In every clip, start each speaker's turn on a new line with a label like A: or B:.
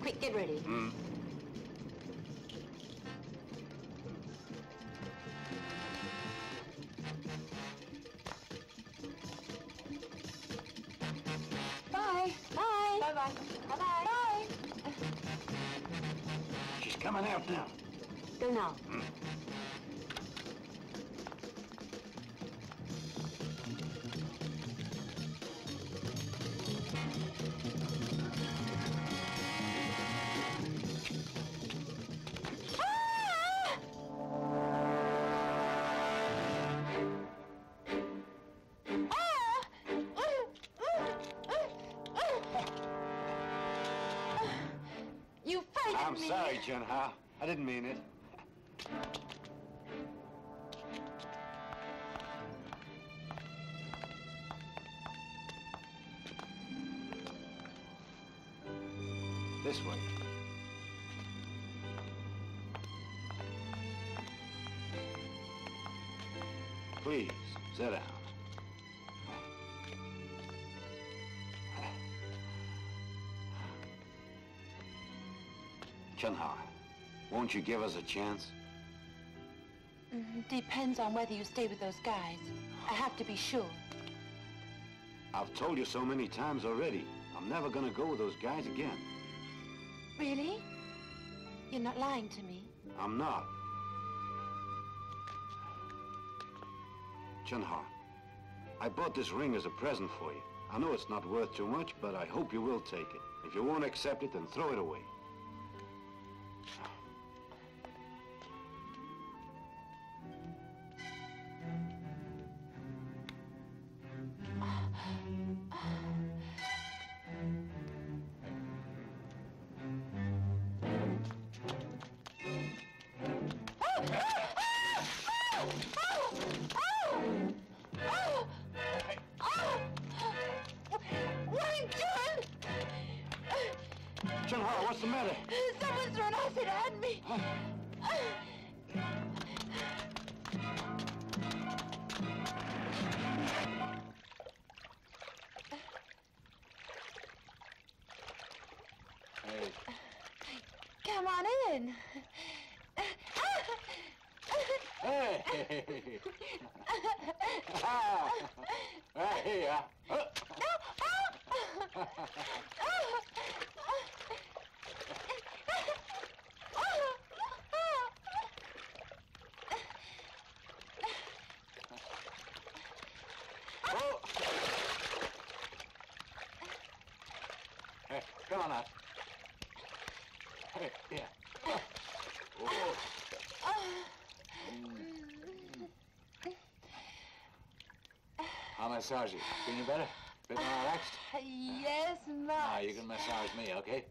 A: Quick, get ready.
B: Mm. Sorry, Junha. I didn't mean it. Won't you give us a chance?
A: Mm, Depends on whether you stay with those guys. I have to be sure.
B: I've told you so many times already. I'm never gonna go with those guys again.
A: Really? You're not lying to me.
B: I'm not. Chunha, I bought this ring as a present for you. I know it's not worth too much, but I hope you will take it. If you won't accept it, then throw it away. Hey,
A: Come on in.
B: hey! hey, oh uh, uh. Oh. Hey, come on out. Hey, yeah. Oh. I'll massage you. Feeling better? Bit more ah, relaxed?
A: Yes, ah, much.
B: Now you can massage me, okay?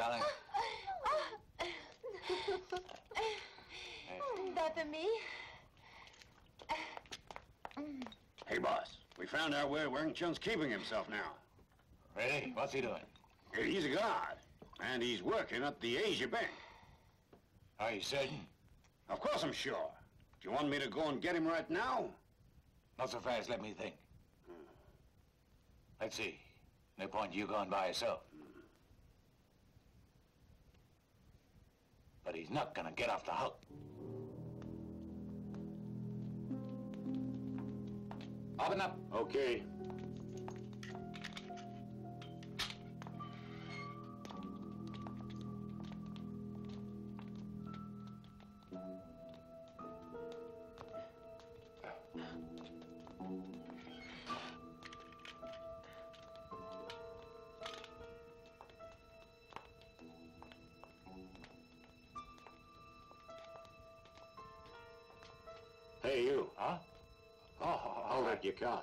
B: Darling.
A: that for me?
B: Hey, boss. We found out where Wang Chun's keeping himself now.
C: Really? What's he doing?
B: He's a guard, and he's working at the Asia Bank.
C: Are you certain?
B: Of course I'm sure. Do you want me to go and get him right now?
C: Not so fast, let me think. Let's see. No point you going by yourself. But he's not gonna get off the hook. Open up.
B: Okay. Hey, you, huh? Oh, all right, you can't.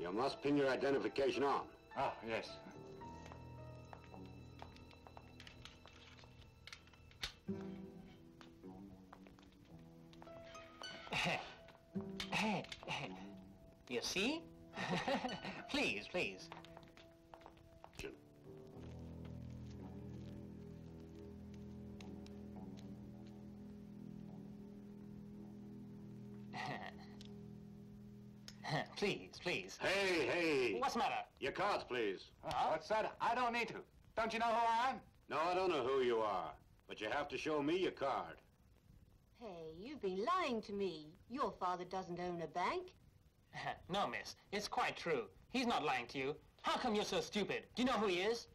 B: You must pin your identification on.
C: Ah, yes.
D: you see? please, please. Please, please.
B: Hey, hey!
D: What's the matter?
B: Your cards, please.
C: Uh, What's that? I don't need to. Don't you know who I am?
B: No, I don't know who you are, but you have to show me your card.
E: Hey, you've been lying to me. Your father doesn't own a bank.
D: no, miss. It's quite true. He's not lying to you. How come you're so stupid? Do you know who he is?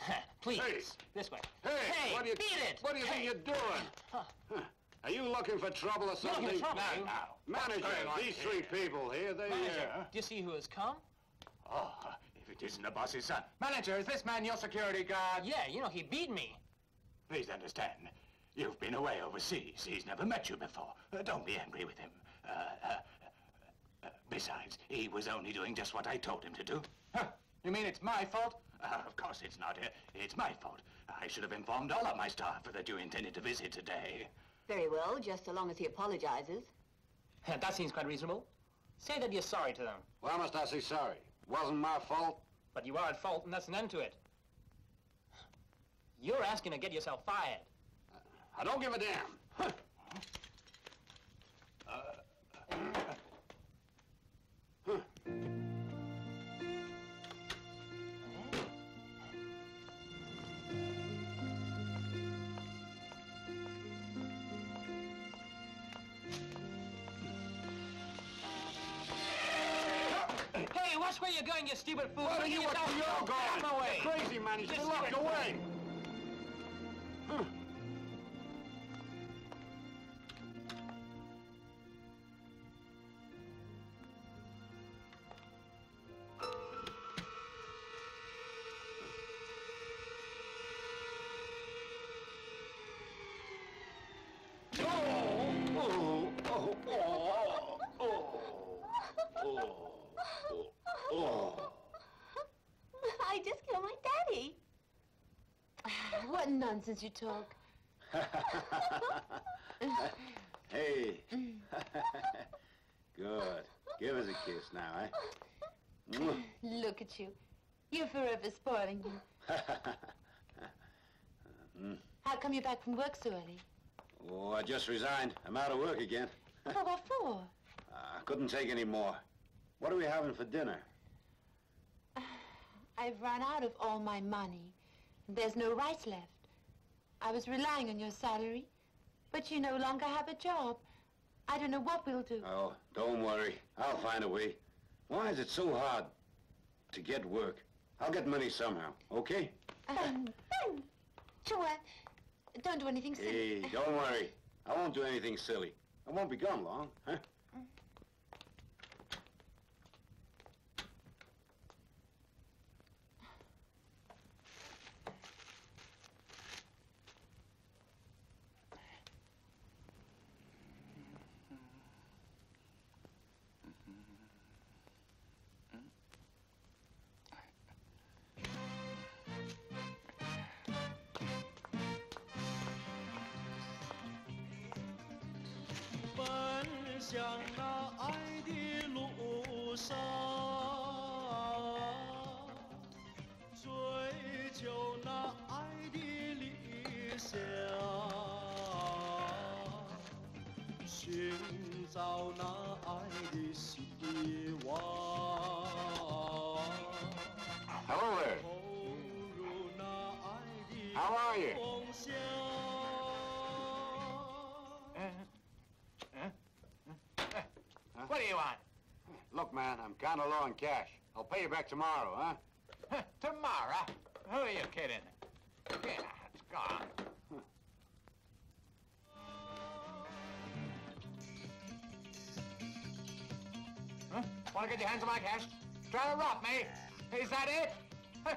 D: Please.
B: Hey.
D: This way.
B: Hey,
D: hey
B: what do you,
D: beat it!
B: What do you
D: hey.
B: think you're doing?
D: Huh.
B: Are you looking for trouble or
D: looking
B: something?
D: for trouble,
C: Now?
B: Manager,
C: What's going on
B: these three people here, they...
D: Manager,
B: uh,
D: do you see who has come?
C: Oh, if it isn't the boss's son. Manager, is this man your security guard?
D: Yeah, you know, he beat me.
C: Please understand. You've been away overseas. He's never met you before. Uh, don't be angry with him. Uh, uh, uh, besides, he was only doing just what I told him to do. Huh? You mean it's my fault? Uh, of course it's not. Uh, It's my fault. I should have informed all of my staff that you intended to visit today.
E: Very well, just so long as he apologizes.
D: that seems quite reasonable. Say that you're sorry to them.
B: Why must I say sorry? It wasn't my fault.
D: But you are at fault, and that's an end to it. You're asking to get yourself fired.
B: Uh, I don't give a damn.
D: Watch where you're going, you stupid fool!
B: What are you,
D: at
B: what
D: yourself.
B: are you
D: Get out
A: Nonsense you talk.
B: hey. Good. Give us a kiss now, eh?
A: Look at you. You're forever spoiling him.
B: Mm.
A: How come you're back from work so early?
B: oh, I just resigned. I'm out of work again.
A: Oh, what for?
B: I couldn't take any more. What are we having for dinner?
A: I've run out of all my money. There's no rice left. I was relying on your salary, but you no longer have a job. I don't know what we'll do.
B: Oh, don't worry. I'll find a way. Why is it so hard to get work? I'll get money somehow, okay?
A: Um, Joanne, don't do anything silly.
B: Hey, don't worry. I won't do anything silly. I won't be gone long, huh? Kind of low on cash. I'll pay you back tomorrow, huh?
C: Tomorrow? Who are you kidding? Yeah, it's gone. Huh? Want to get your hands on my cash? Try to rob me? Is that it? Hey,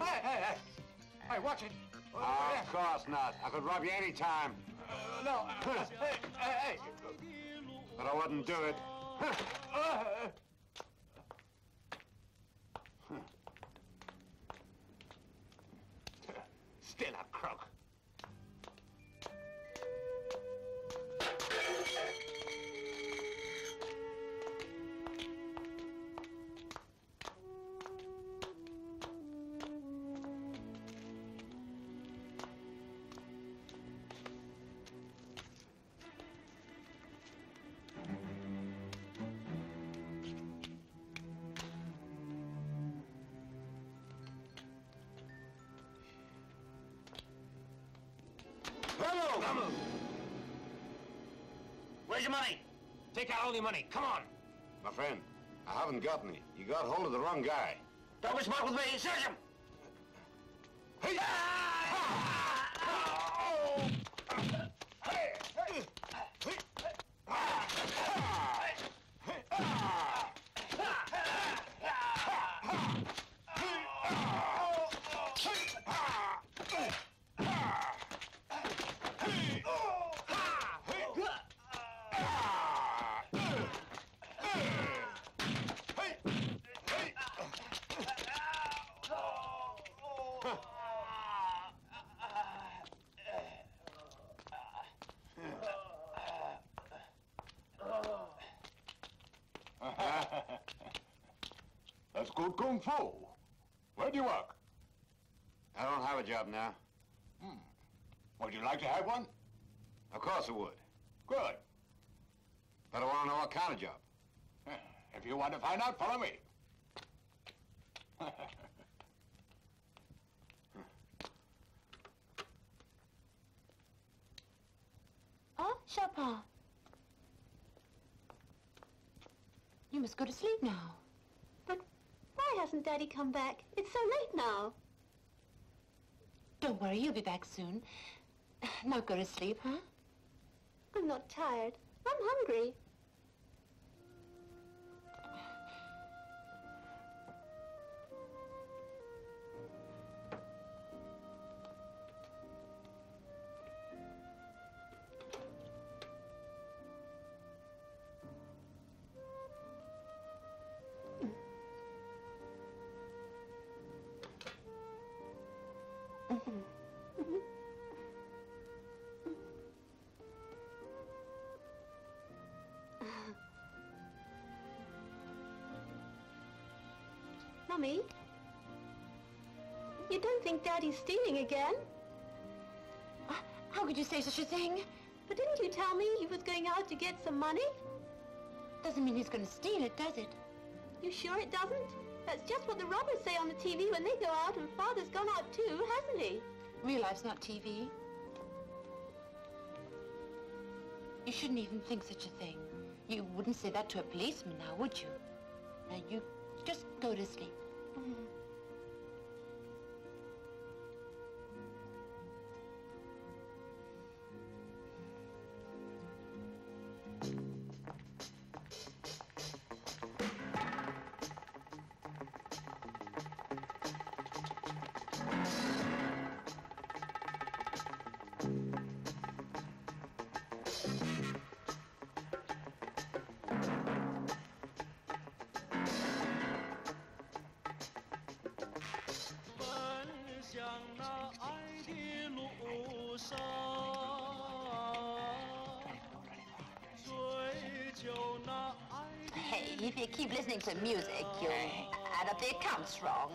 C: hey, hey! Hey, hey watch it. Uh,
B: of course not. I could rob you any time.
C: no. uh, hey, hey, hey.
B: but I wouldn't do it.
C: A crook.
B: Uh, Hello!
D: Where's your money? Take out all your money. Come on.
B: My friend, I haven't got any. You got hold of the wrong guy.
D: Don't be smart with me. Search him.
C: That's ah! good fu. Where do you work?
B: I don't have a job now. Hmm.
C: Would you like to have one?
B: Of course I would.
C: Good.
B: But I want to know what kind of job.
C: If you want to find out, follow me.
A: Oh, Chopin. You must go to sleep now.
E: But why hasn't Daddy come back? It's so late now.
A: Don't worry, you'll be back soon. Now go to sleep, huh?
E: I'm not tired. I'm hungry. Think Daddy's stealing again?
A: Uh, How could you say such a thing?
E: But didn't you tell me he was going out to get some money?
A: Doesn't mean he's going to steal it, does it?
E: You sure it doesn't? That's just what the robbers say on the TV when they go out, and Father's gone out too, hasn't he?
A: Real life's not TV. You shouldn't even think such a thing. You wouldn't say that to a policeman now, would you? Now, you just go to sleep. Hey, if you keep listening to music, you'll add up the accounts wrong.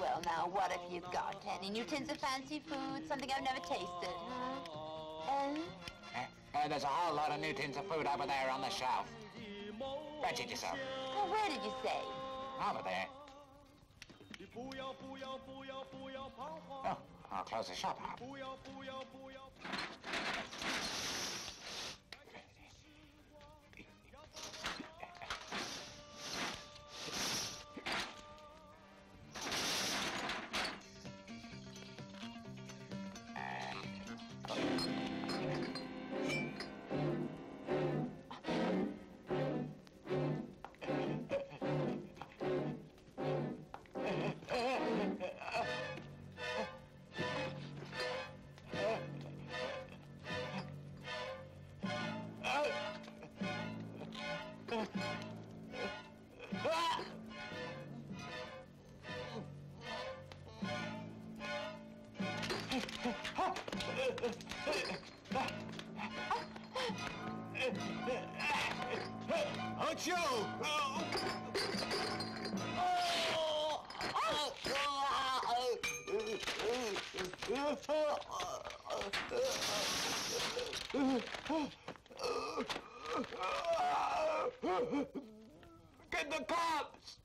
A: Well, now, what have you got? Any new tins of fancy food? Something I've never tasted, huh? And
C: Uh, there's a whole lot of new tins of food over there on the shelf. Fetch it yourself.
A: oh, where did you say?
C: Over there. I'll close the up. Get the cops!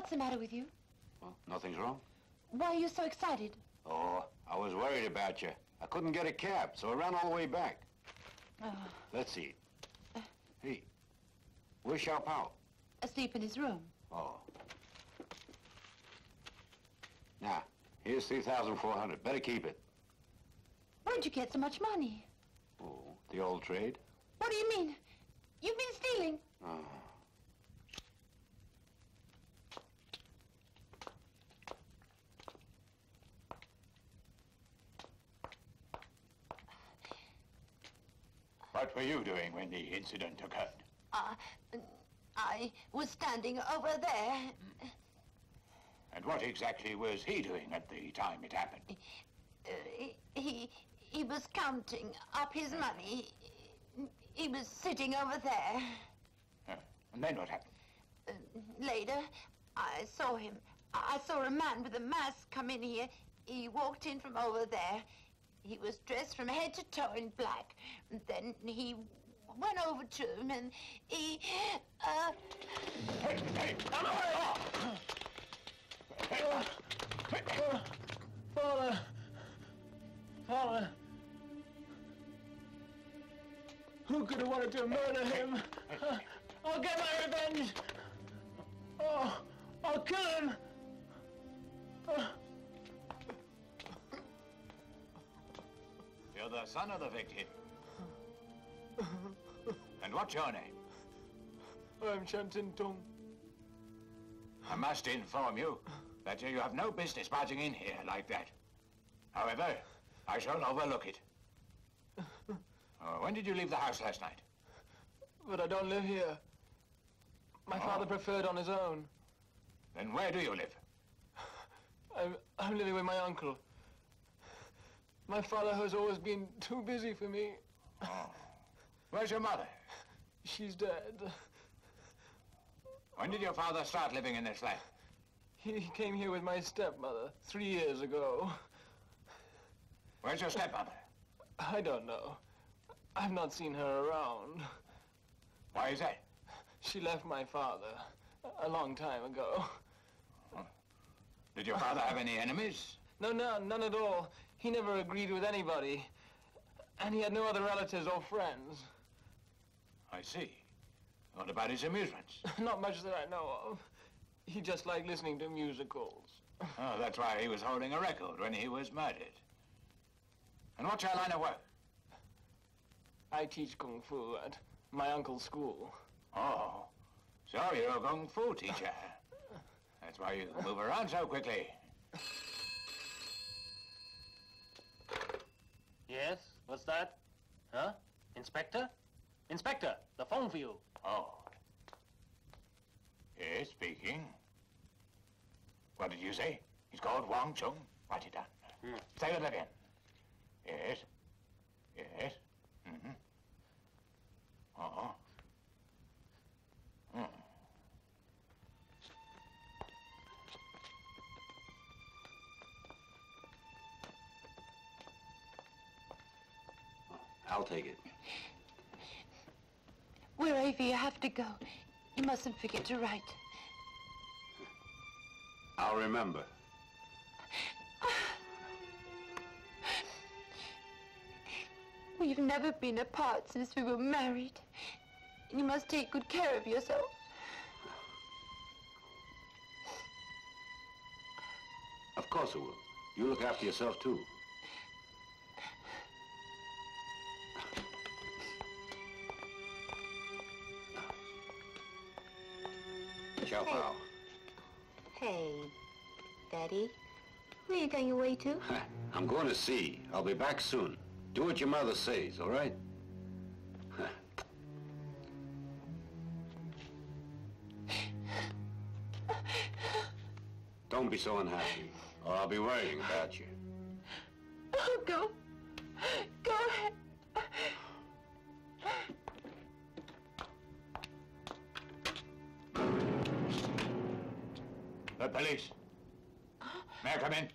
A: What's the matter with you?
B: Well, nothing's wrong.
A: Why are you so excited?
B: Oh, I was worried about you. I couldn't get a cab, so I ran all the way back.
A: Oh,
B: Let's see. Uh. Hey, where's Sharp Powell?
A: asleep in his room.
B: Oh. Now, here's 3400 Better keep it.
A: Where'd you get so much money?
B: Oh, the old trade?
A: What do you mean? You've been stealing.
B: Oh.
C: What were you doing when the incident occurred?
A: Uh, I was standing over there.
C: And what exactly was he doing at the time it happened?
A: Uh, he, he, was counting up his money. He was sitting over there.
C: And then what happened?
A: Uh, later, I saw him. I saw a man with a mask come in here. He walked in from over there. He was dressed from head to toe in black. And then he went over to him and he, uh,
C: Hey, hey, away!
D: Father! Father! Who could have wanted to murder him? I'll get my revenge! Oh, I'll kill him!
C: You're the son of the victim. And what's your name?
D: I'm Shantin Tung.
C: I must inform you that you have no business barging in here like that. However, I shall overlook it. Uh, when did you leave the house last night?
D: But I don't live here. My father preferred on his own.
C: Then where do you live?
D: I'm, I'm living with my uncle. My father has always been too busy for me. Oh.
C: Where's your mother?
D: She's dead.
C: When did your father start living in this flat?
D: He came here with my stepmother three years ago.
C: Where's your stepmother?
D: I don't know. I've not seen her around.
C: Why is that?
D: She left my father a long time ago.
C: Did your father have any enemies?
D: No, no, none at all. He never agreed with anybody. And he had no other relatives or friends.
C: I see. What about his amusements?
D: Not much that I know of. He just liked listening to musicals.
C: Oh, that's why he was holding a record when he was murdered. And what's your line of work?
D: I teach kung fu at my uncle's school.
C: Oh, so you're a kung fu teacher. That's why you move around so quickly.
D: Yes? What's that? Huh? Inspector? Inspector, the phone for you.
C: Oh. Yes, speaking. What did you say? He's called Wang Chung. Write it down.
D: Hmm.
C: Say it again. Yes. Yes. Mm-hmm. Uh-huh.
B: I'll take it.
A: wherever you have to go, you mustn't forget to write.
B: I'll remember.
A: We've never been apart since we were married. You must take good care of yourself.
B: Of course I will. You look after yourself, too.
E: Hey, Daddy. Where are you going away to?
B: I'm going to sea. I'll be back soon. Do what your mother says, all right? Don't be so unhappy, or I'll be worrying about you.
A: Oh, go. Go ahead.
C: Police. May I come in?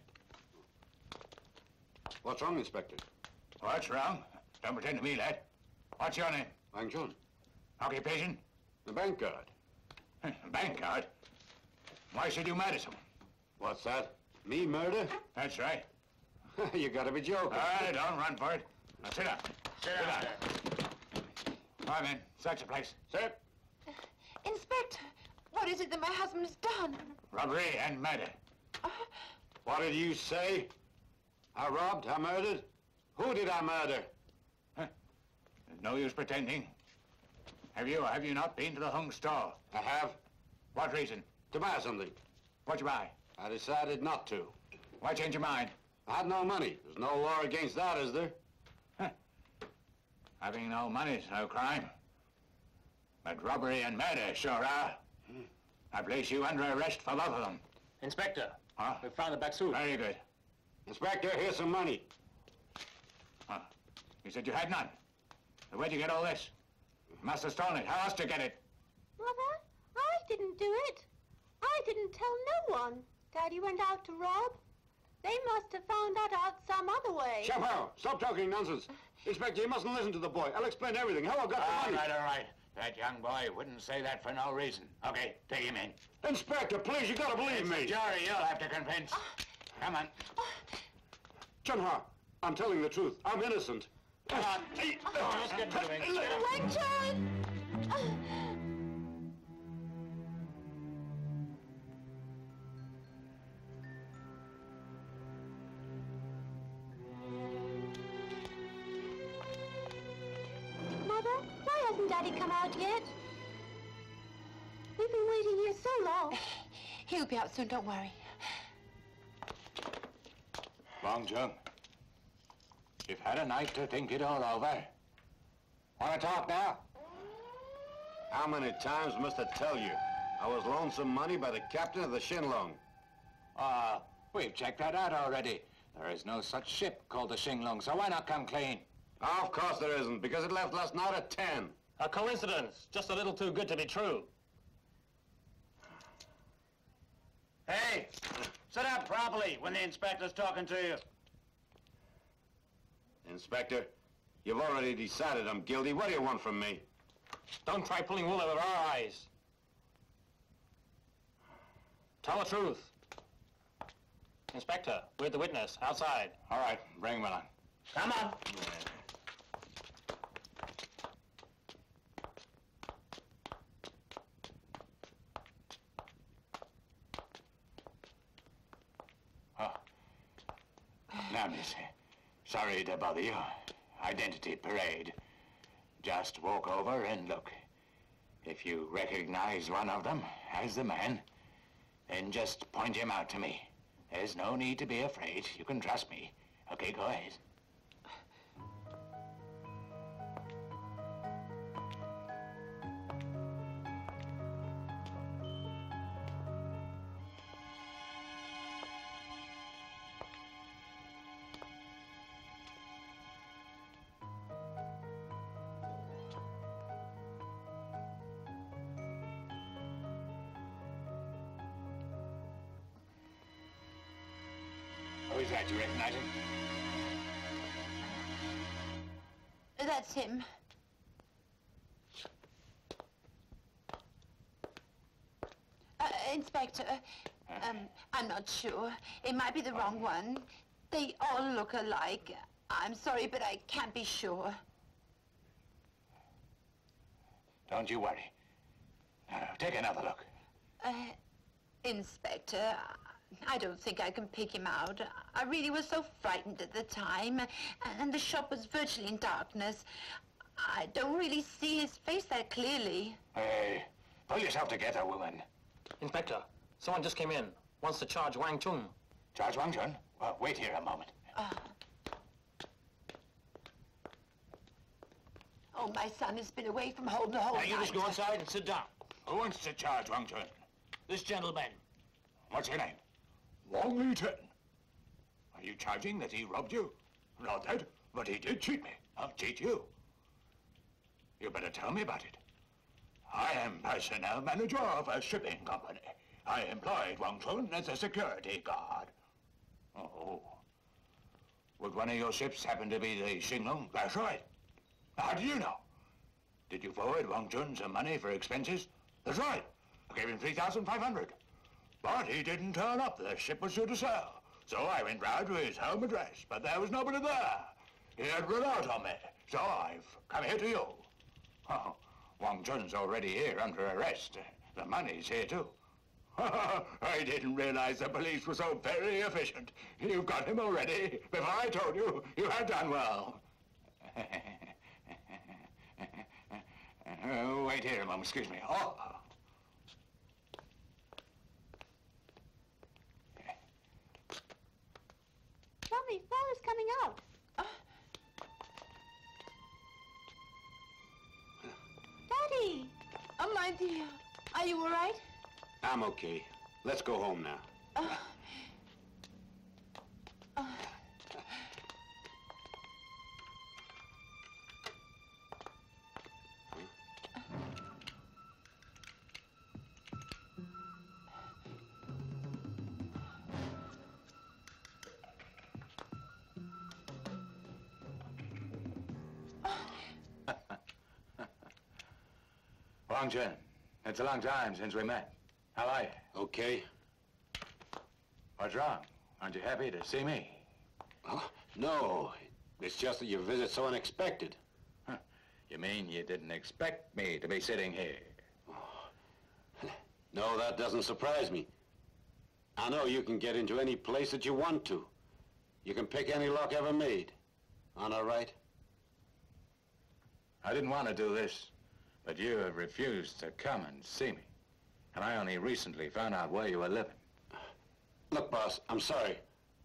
B: What's wrong, Inspector?
C: Oh, What's wrong? Don't pretend to me, lad. What's your name?
B: Wang Chun,
C: Occupation?
B: the bank guard.
C: Bank card. Why should you murder someone?
B: What's that? Me murder?
C: That's right.
B: you gotta be joking.
C: All right, don't run for it. Now sit down. Sit down. All right, men. Search the place.
B: Sit.
A: Inspector, what is it that my husband has done?
C: Robbery and murder.
B: Uh, what did you say? I robbed, I murdered? Who did I murder?
C: There's no use pretending. Have you or have you not been to the hung store?
B: I have.
C: What reason?
B: To buy something.
C: What'd you buy?
B: I decided not to.
C: Why change your mind?
B: I had no money. There's no law against that, is there?
C: Having no money's no crime. But robbery and murder sure are. I place you under arrest for both of them.
D: Inspector,
C: Huh?
D: we found the back suit.
C: Very good.
B: Inspector, here's some money.
C: Huh. You said you had none. So where'd you get all this? You must have stolen it. How else did you get it?
E: Mother, I didn't do it. I didn't tell no one. Daddy went out to rob. They must have found that out some other way.
B: Chappelle, stop talking nonsense. Inspector, you mustn't listen to the boy. I'll explain everything. How I got the money.
C: right, all right. That young boy wouldn't say that for no reason. Okay, take him in.
B: Inspector, please, you gotta believe
C: It's
B: me.
C: the jury you'll have to convince. Ah. Come on.
B: Chunha, I'm telling the truth. I'm innocent.
C: Come on. Let's get moving.
A: Wang
E: out
A: soon, don't worry.
C: Long Jung. You've had a night to think it all over. Want to talk now?
B: How many times must I tell you? I was loaned some money by the captain of the Shinlong.
C: Uh, we've checked that out already. There is no such ship called the Shinglong, so why not come clean?
B: Oh, of course there isn't, because it left last night at 10.
D: A coincidence, just a little too good to be true.
F: Hey, sit up properly when the inspector's talking to you.
B: Inspector, you've already decided I'm guilty. What do you want from me?
D: Don't try pulling wool over our eyes. Tell the truth. Inspector, we're the witness, outside.
C: All right, bring him along.
F: Come on.
C: Oh. Sorry to bother you. Identity parade. Just walk over and look. If you recognize one of them as the man, then just point him out to me. There's no need to be afraid. You can trust me. Okay, go ahead. Who is that? You recognize him?
A: That's him. Uh, Inspector, um, I'm not sure. It might be the wrong one. They all look alike. I'm sorry, but I can't be sure.
C: Don't you worry. Now, take another look.
A: Uh, Inspector, I don't think I can pick him out. I really was so frightened at the time, and the shop was virtually in darkness. I don't really see his face that clearly.
C: Hey, pull yourself together, woman.
D: Inspector, someone just came in. Wants to charge Wang Chung.
C: Charge Wang Chung? Well, wait here a moment.
A: Oh, oh my son has been away from home the whole
F: Now, you just go inside and sit down.
C: Who wants to charge Wang Chun?
F: This gentleman.
C: What's your name? Wang Li Ten. Are you charging that he robbed you? Not that, but he did cheat me. I'll cheat you. You better tell me about it. I am personnel manager of a shipping company. I employed Wang Chun as a security guard. Oh. Would one of your ships happen to be the Xinglong? That's right. How do you know? Did you forward Wang Chun some money for expenses? That's right. I gave him 3500 But he didn't turn up. The ship was due to sail. So I went round to his home address, but there was nobody there. He had run out on me. So I've come here to you. Oh, Wang Chun's already here under arrest. The money's here too. I didn't realize the police were so very efficient. You've got him already. Before I told you, you had done well. Wait here a moment, excuse me. Oh.
E: Mommy, Father's coming out. Daddy!
A: Oh, my dear. Are you all right?
B: I'm okay. Let's go home now.
C: Wang It's a long time since we met. How are you?
B: Okay?
C: What's wrong? Aren't you happy to see me?
B: Oh, no. It's just that your visit's so unexpected. Huh.
C: You mean you didn't expect me to be sitting here?
B: No, that doesn't surprise me. I know you can get into any place that you want to. You can pick any lock ever made. Aren't I right?
C: I didn't want to do this, but you have refused to come and see me. And I only recently found out where you were living.
B: Look, boss, I'm sorry.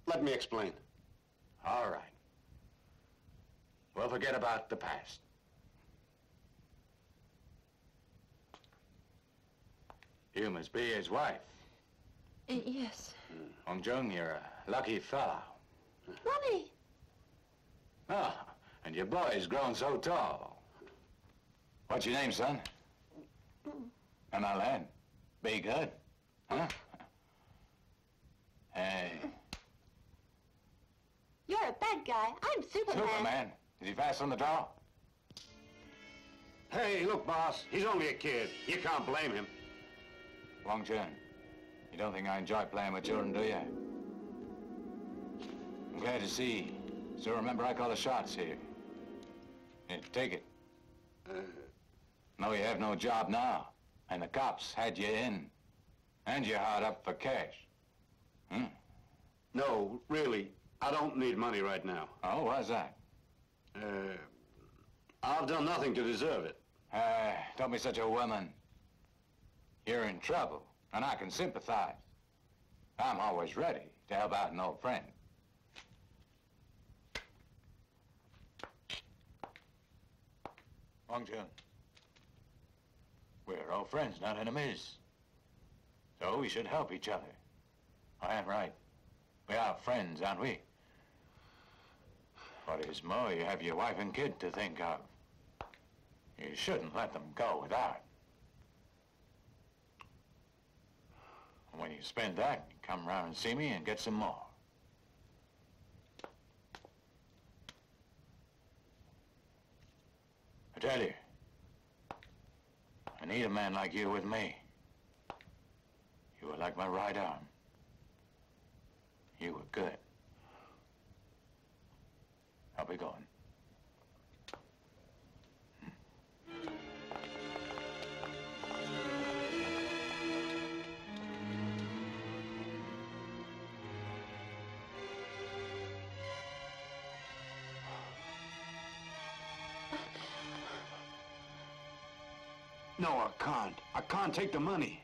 B: Let me explain.
C: All right. We'll forget about the past. You must be his wife.
A: Uh, yes.
C: Hong Jung, you're a lucky fellow.
E: Mommy!
C: Oh, and your boy's grown so tall. What's your name, son? And I'll end. Be good. Huh? Hey,
E: You're a bad guy. I'm Superman.
C: Superman. Is he fast on the draw?
B: Hey, look, boss, he's only a kid. You can't blame him.
C: Wang Chun, you don't think I enjoy playing with children, do you? I'm glad to see. So remember I call the shots here. Yeah, take it. Uh, No, you have no job now. And the cops had you in. And you're hard up for cash. Hmm?
B: No, really, I don't need money right now.
C: Oh, why's that?
B: Uh, I've done nothing to deserve it.
C: Uh, don't be such a woman. You're in trouble, and I can sympathize. I'm always ready to help out an old friend. Wang Chun. We're old friends, not enemies. So we should help each other. I am right. We are friends, aren't we? What is more, you have your wife and kid to think of. You shouldn't let them go without. When you spend that, you come round and see me and get some more. I tell you, I need a man like you with me. You were like my right arm. You were good. I'll be going?
B: No, I can't. I can't take the money.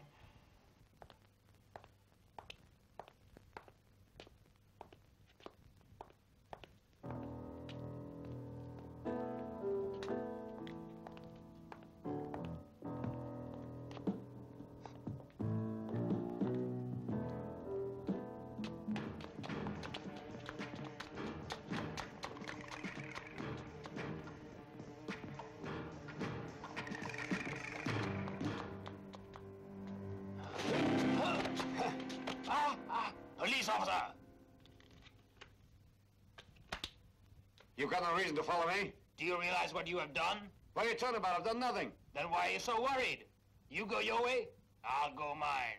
B: Follow me.
C: Do you realize what you have done?
B: What are you talking about? I've done nothing.
C: Then why are you so worried? You go your way, I'll go mine.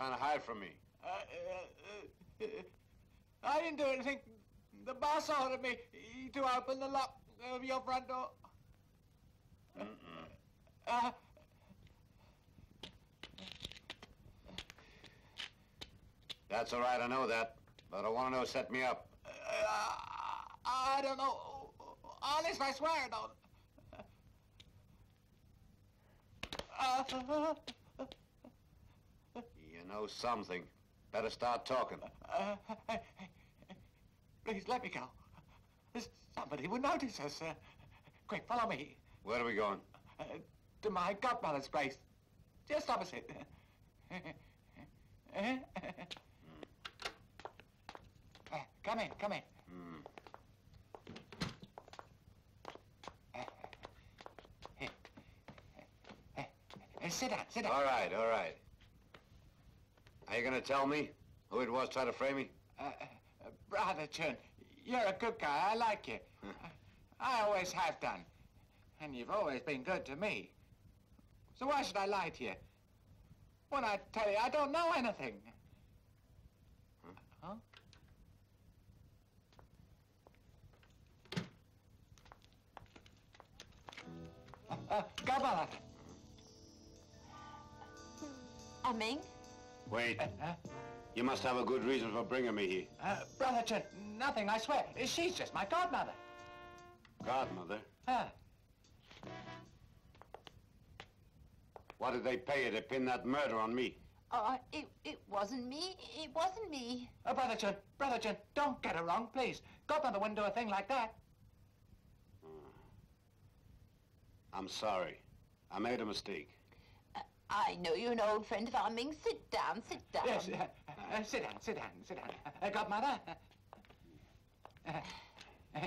B: Trying to hide from me?
C: Uh, uh, uh, I didn't do anything. The boss ordered me to open the lock of your front door. Uh,
B: That's all right, I know that. But I want to know set me up.
C: uh, I don't know. Honest, I swear I don't. Uh,
B: know something. Better start talking.
C: uh, please let me go. Somebody would notice us. Uh, quick, follow me.
B: Where are we going?
C: Uh, to my godmother's place. Just opposite. Uh, come in, come in. Uh, sit down, sit down.
B: All right, all right. Are you going to tell me who it was tried to frame me?
C: Uh, uh, Brother Chun, you're a good guy. I like you. I always have done. And you've always been good to me. So why should I lie to you? When I tell you I don't know anything. Huh? Uh, uh, Governor.
A: Amming?
B: Wait.
C: Uh, uh,
B: You must have a good reason for bringing me here.
C: uh, Brother Chun, nothing, I swear. She's just my godmother.
B: Godmother,
C: Huh?
B: what did they pay you to pin that murder on me?
A: Oh, it, it wasn't me. It wasn't me.
C: Uh, Brother Chun, Brother Chun, don't get it wrong, please. Godmother wouldn't do a thing like that.
B: I'm sorry. I made a mistake.
A: I know you're an old friend of Amming. Sit down, sit down.
C: Yes, uh, uh, sit down, sit down, sit down. Uh, Godmother? Uh, uh,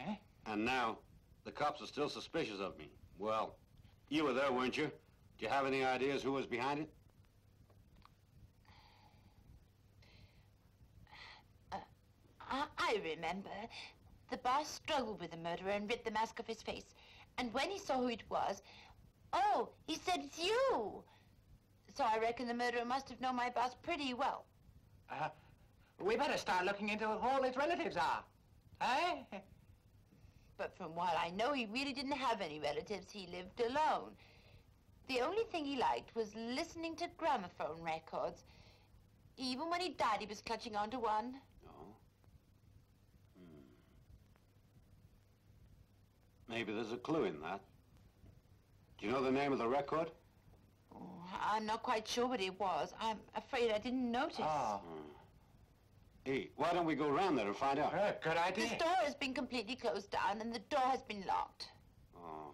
C: eh?
B: And now, the cops are still suspicious of me. Well, you were there, weren't you? Do you have any ideas who was behind it?
A: I, I remember. The boss struggled with the murderer and ripped the mask off his face. And when he saw who it was, oh, he said it's you. So I reckon the murderer must have known my boss pretty well.
C: Uh, we better start looking into who all his relatives are. Eh?
A: But from what I know, he really didn't have any relatives. He lived alone. The only thing he liked was listening to gramophone records. Even when he died, he was clutching onto one.
B: No. Maybe there's a clue in that. Do you know the name of the record?
A: Oh, I'm not quite sure what it was. I'm afraid I didn't notice.
F: Oh,
B: Hey, why don't we go around there and find out?
F: uh, good
A: The
F: idea.
A: store has been completely closed down and the door has been locked.
B: Oh.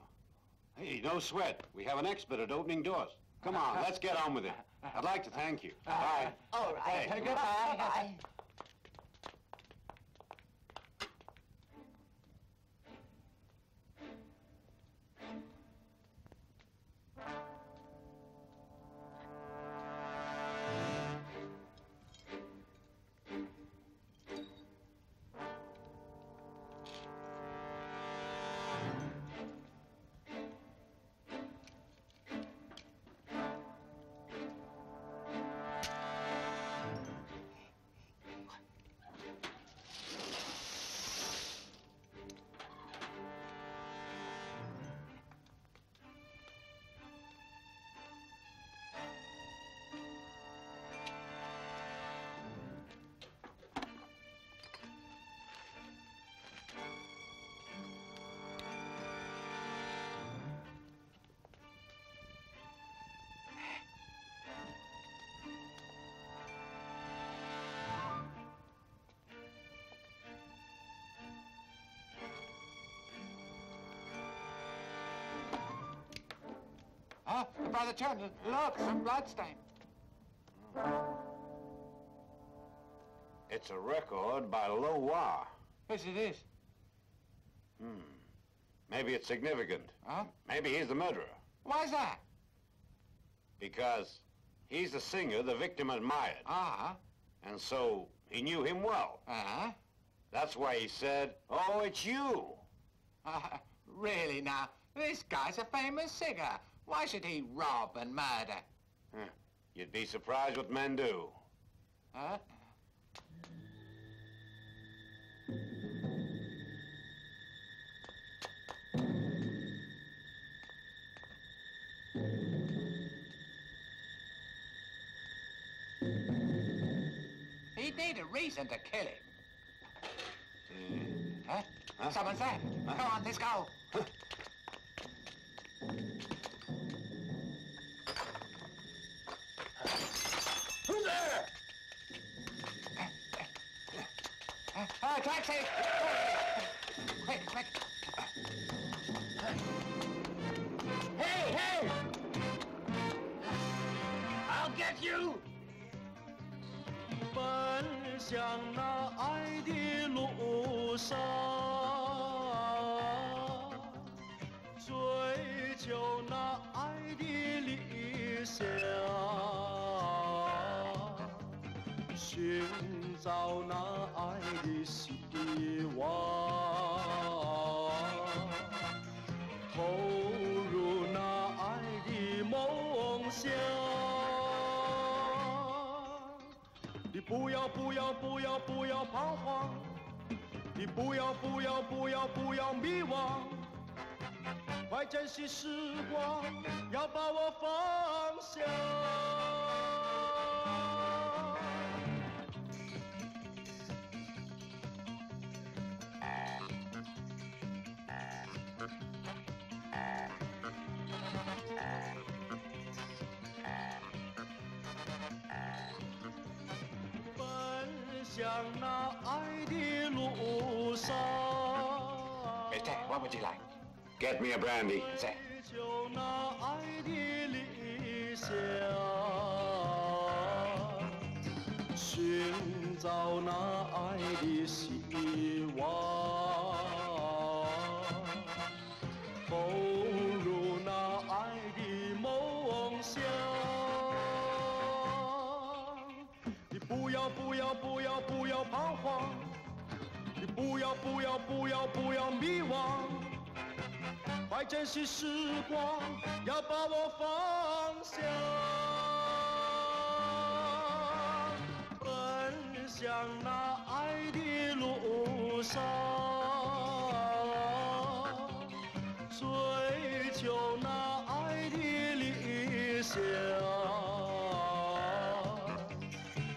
B: Hey, no sweat. We have an expert at opening doors. Come on, let's get on with it. I'd like to thank you. Bye.
A: All right.
B: Hey,
F: goodbye.
A: Bye.
F: Huh? Brother Chun, look, some bloodstain.
B: It's a record by Lo Wah.
F: Yes, it is.
B: Hmm. Maybe it's significant.
F: Huh?
B: Maybe he's the murderer.
F: Why's that?
B: Because he's the singer the victim admired.
F: Uh-huh.
B: And so he knew him well.
F: Uh-huh.
B: That's why he said, oh, it's you.
F: Uh, really now, this guy's a famous singer. Why should he rob and murder?
B: Huh. You'd be surprised what men do.
F: Huh? He'd need a reason to kill him. Hmm. Huh?
B: Huh?
F: Someone's there. Come on, let's go.
D: Who's
F: 快快快快快
D: 快快。I'll get you。
G: 奔向那爱的路上。追求那爱的理想。寻找那。的希望，投入那爱的梦想。你不要不要不要不要彷徨，你不要不要不要不要迷惘，快珍惜时光，要把握方向。向那爱的路上。
F: Mister, what would you like?
B: Get me a brandy.
F: Sir.
G: 追求那爱的理想，寻找那 不要不要不要不要迷惘。快珍惜时光，要把握方向，奔向那爱的路上，追求那爱的理想，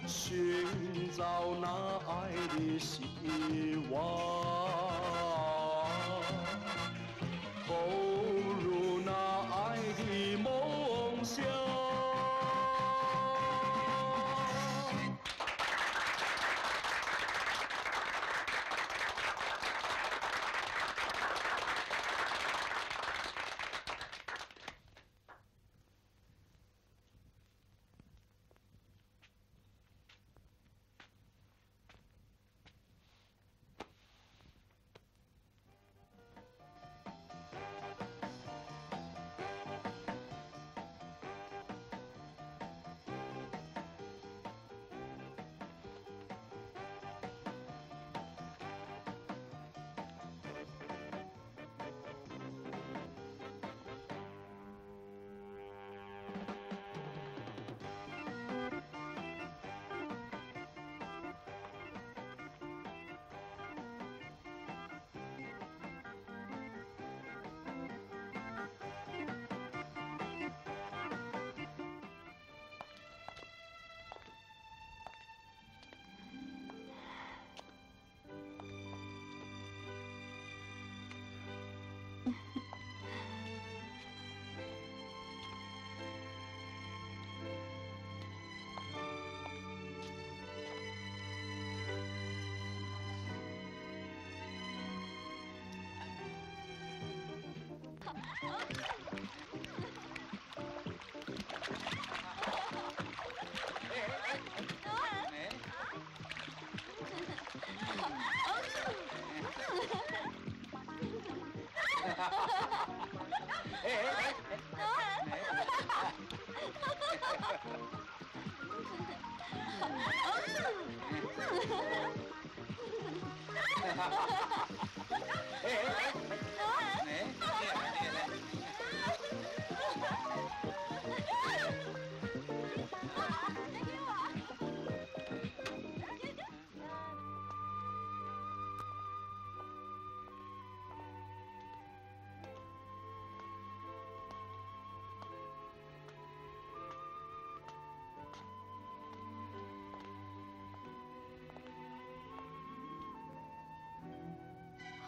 G: 寻找那希望。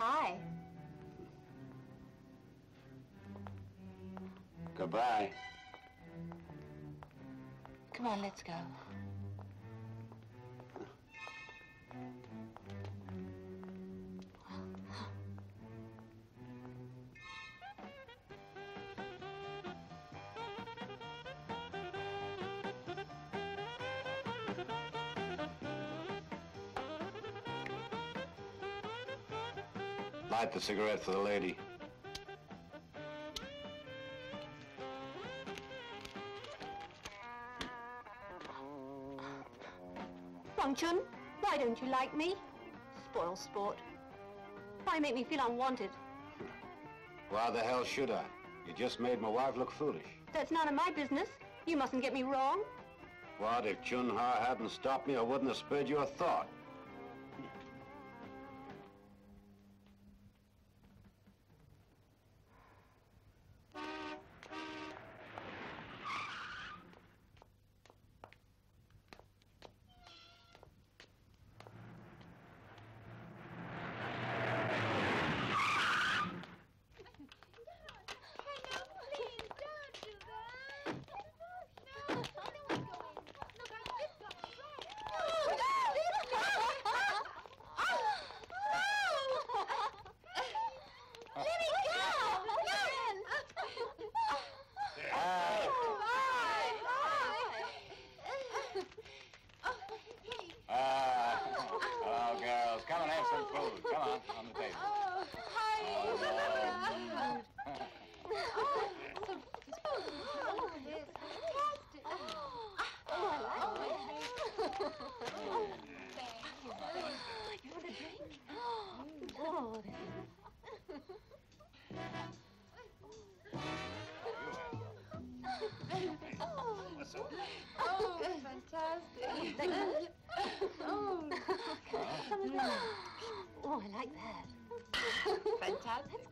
E: Hi.
B: Goodbye.
A: Come on, let's go.
B: The cigarette for the lady.
E: Wang Chun, why don't you like me? Spoil sport. Why make me feel unwanted?
B: Why the hell should I? You just made my wife look foolish.
E: That's none of my business. You mustn't get me wrong.
B: What, if Chun Ha hadn't stopped me, I wouldn't have spared you a thought.
C: Ah, oh, girls, come and have some food. Come on, on the table.
A: Oh, fantastic. Oh.
E: oh, Oh, I like that.
A: fantastic.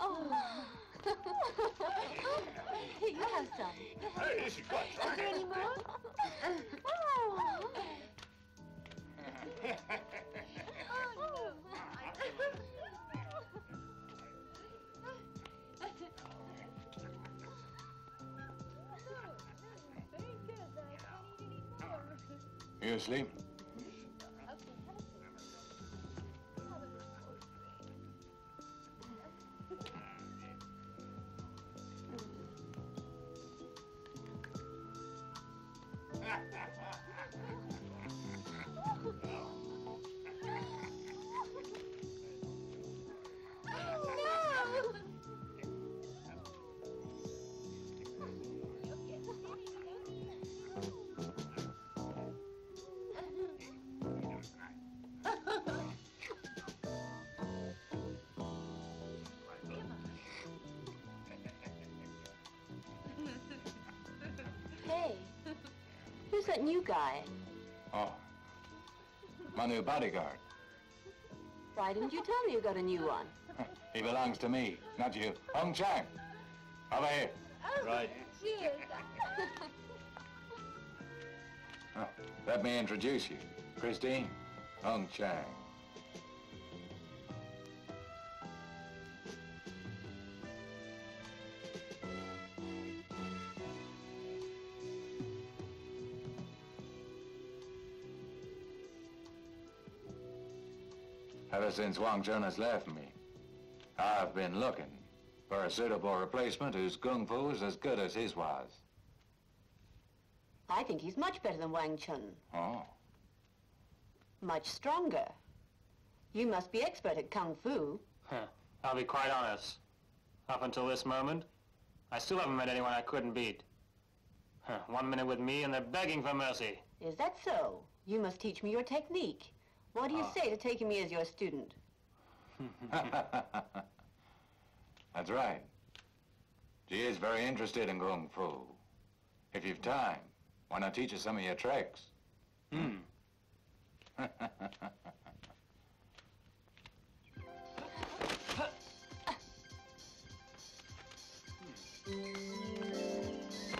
E: Oh. Here, you have some.
C: Hey, this is good.
E: Is there any more? Oh.
C: You asleep?
E: Who's that new guy?
C: Oh, my new bodyguard.
E: Why didn't you tell me you got a new one?
C: He belongs to me, not you. Hong Chang, over here.
B: Oh, right.
C: Oh, let me introduce you. Christine, Hong Chang. Ever since Wang Chun has left me, I've been looking for a suitable replacement whose kung fu is as good as his was.
E: I think he's much better than Wang Chun.
C: Oh,
E: Much stronger. You must be expert at kung fu.
D: Huh. I'll be quite honest. Up until this moment, I still haven't met anyone I couldn't beat. Huh. One minute with me and they're begging for mercy.
E: Is that so? You must teach me your technique. What do you
C: Ah.
E: say to taking me as your student?
C: That's right. She is very interested in Kung Fu. If you've time, why not teach her some of your tricks?
D: Hmm.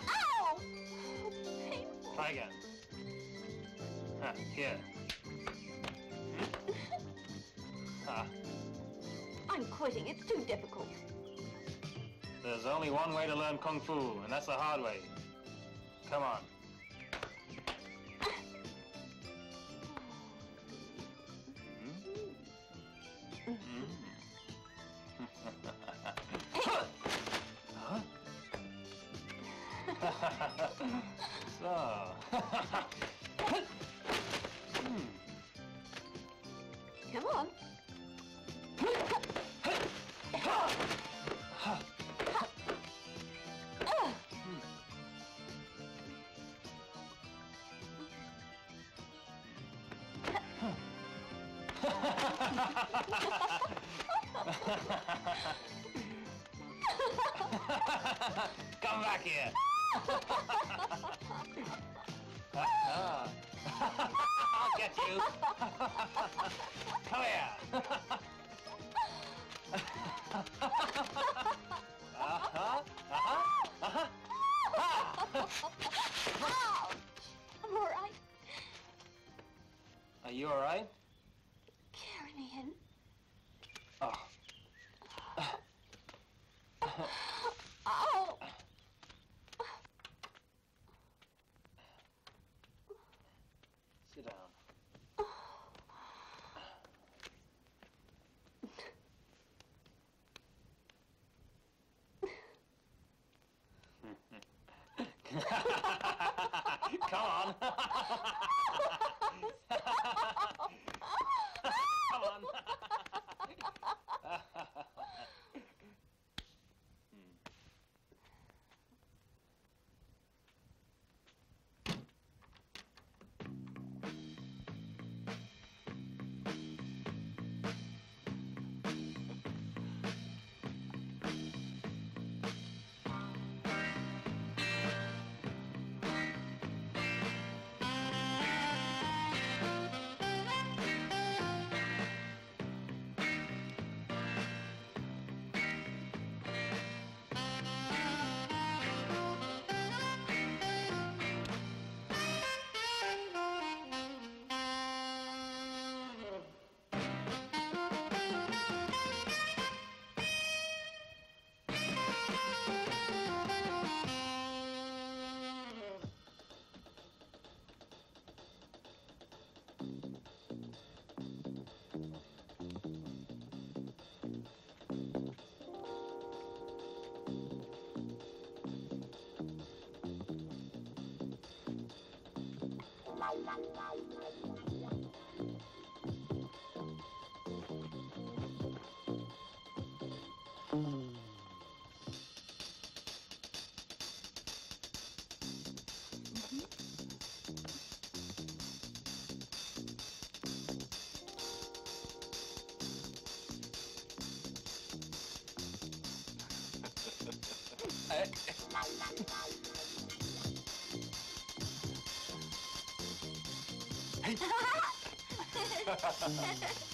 E: Ow! Painful.
D: Try again. Huh, here.
E: I'm quitting. It's too difficult.
D: there's only one way to learn Kung Fu, and that's the hard way. Come on.
E: Come
D: back here. I'll get you. Come here. Come on. Ha ha ha ha!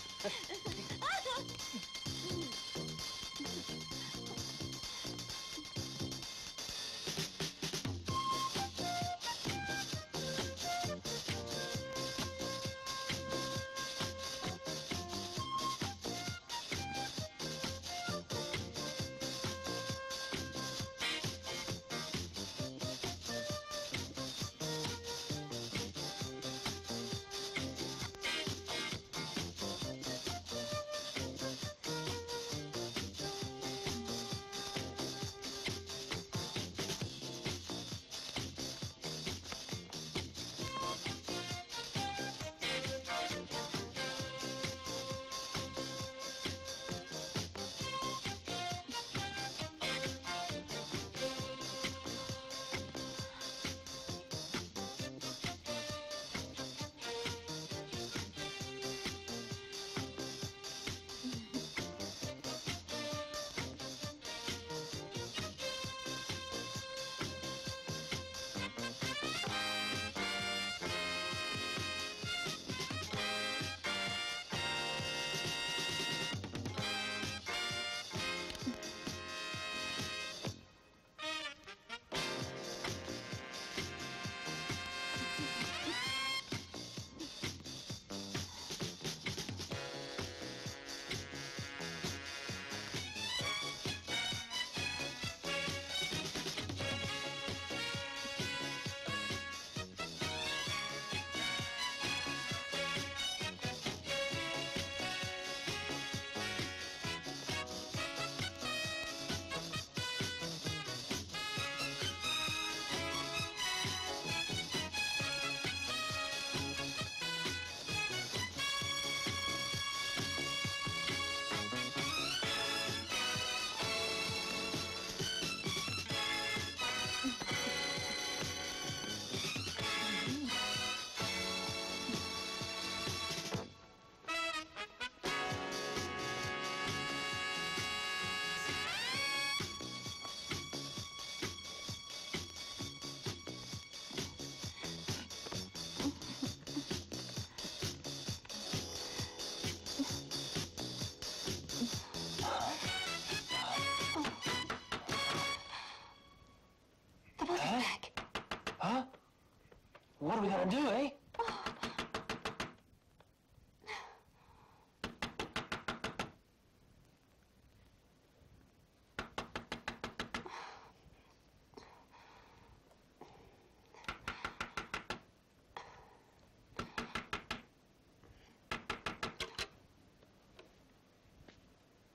D: What are we gonna do, eh?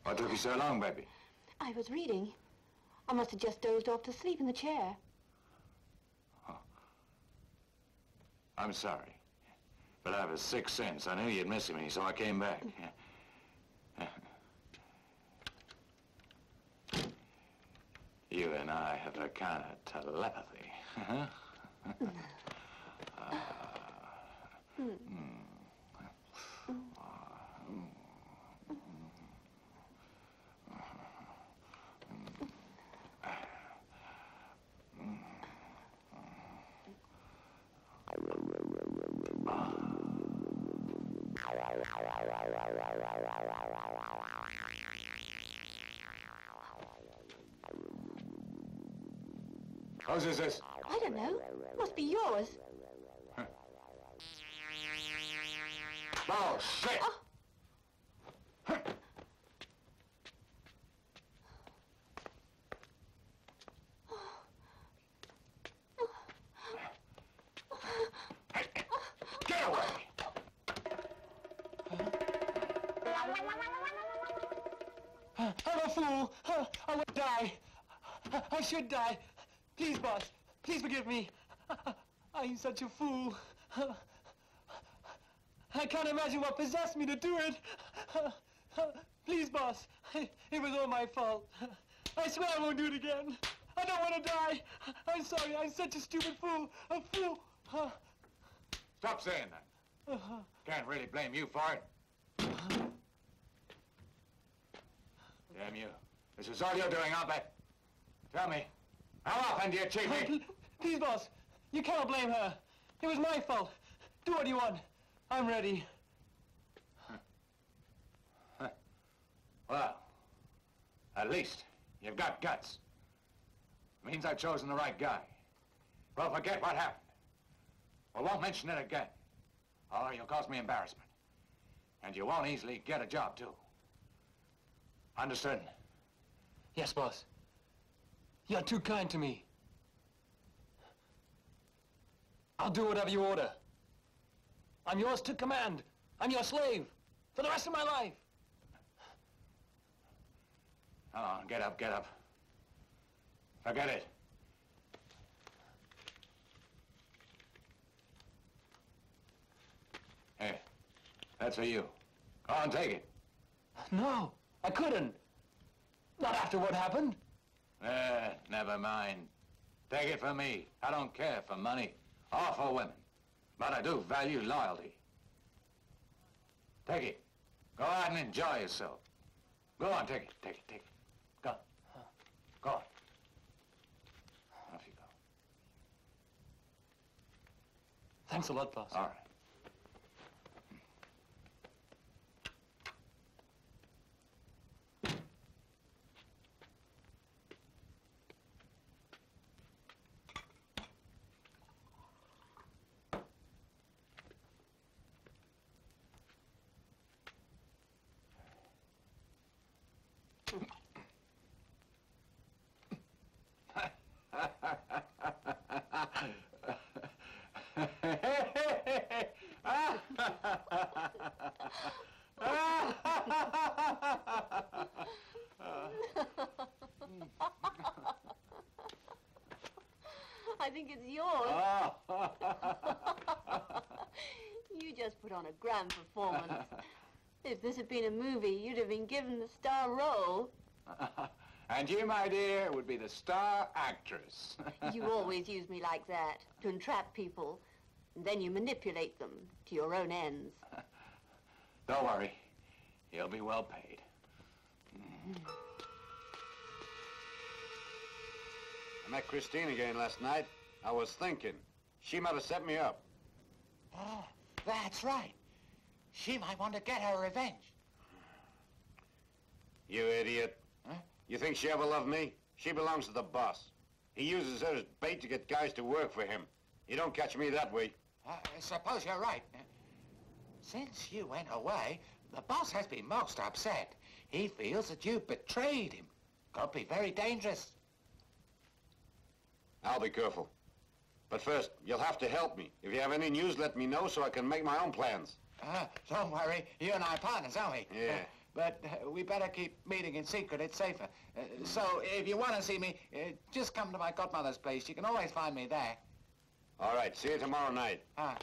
C: What took you so long, baby?
E: I was reading. I must have just dozed off to sleep in the chair.
C: I'm sorry. But I have a sixth sense. I knew you'd miss me, so I came back. You and I have a kind of telepathy. Huh? Is this?
E: I don't know. Must be yours.
C: Oh, shit! Oh. Get away!
D: I'm a fool. I die. I should die. Please, boss. Please forgive me. I'm such a fool. I can't imagine what possessed me to do it. Please, boss. It was all my fault. I swear I won't do it again. I don't want to die. I'm sorry. I'm such a stupid fool. A fool.
C: Stop saying that. Can't really blame you for it. Damn you. This is all you're doing, I'll bet. Tell me, how often do you cheat me?
D: Please, boss. You cannot blame her. It was my fault. Do what you want. I'm ready.
C: Well, at least you've got guts. Means I've chosen the right guy. Well, forget what happened. We won't mention it again. Or you'll cause me embarrassment. And you won't easily get a job, too. Understood?
D: Yes, boss. You're too kind to me. I'll do whatever you order. I'm yours to command. I'm your slave for the rest of my life.
C: Come on, get up, get up. Forget it. Hey, that's for you. Go on, take it.
D: No, I couldn't. Not after what happened.
C: Eh, never mind. Take it from me. I don't care for money or for women. But I do value loyalty. Take it. Go out and enjoy yourself. Go on, take it, take it, take it. Go. Go on. Off you go.
D: Thanks a lot, boss.
C: All right.
E: I think it's yours.
C: Oh.
E: You just put on a grand performance. If this had been a movie, you'd have been given the star role.
C: and you, my dear, would be the star actress.
E: You always use me like that, to entrap people. And then you manipulate them to your own ends.
C: Don't worry. You'll be well paid.
B: I met Christine again last night. I was thinking, she might have set me up.
F: Ah, that's right. She might want to get her revenge.
B: You idiot.
F: Huh?
B: You think she ever loved me? She belongs to the boss. He uses her as bait to get guys to work for him. You don't catch me that way.
C: I suppose you're right. Since you went away, the boss has been most upset. He feels that you betrayed him. Could be very dangerous.
B: I'll be careful. But first, you'll have to help me. If you have any news, let me know so I can make my own plans.
C: Uh, don't worry, you and I are partners, aren't we?
B: Yeah.
C: Uh, but uh, we better keep meeting in secret, it's safer. Uh, so if you want to see me, uh, just come to my godmother's place. You can always find me there.
B: All right, see you tomorrow night.
C: Ah.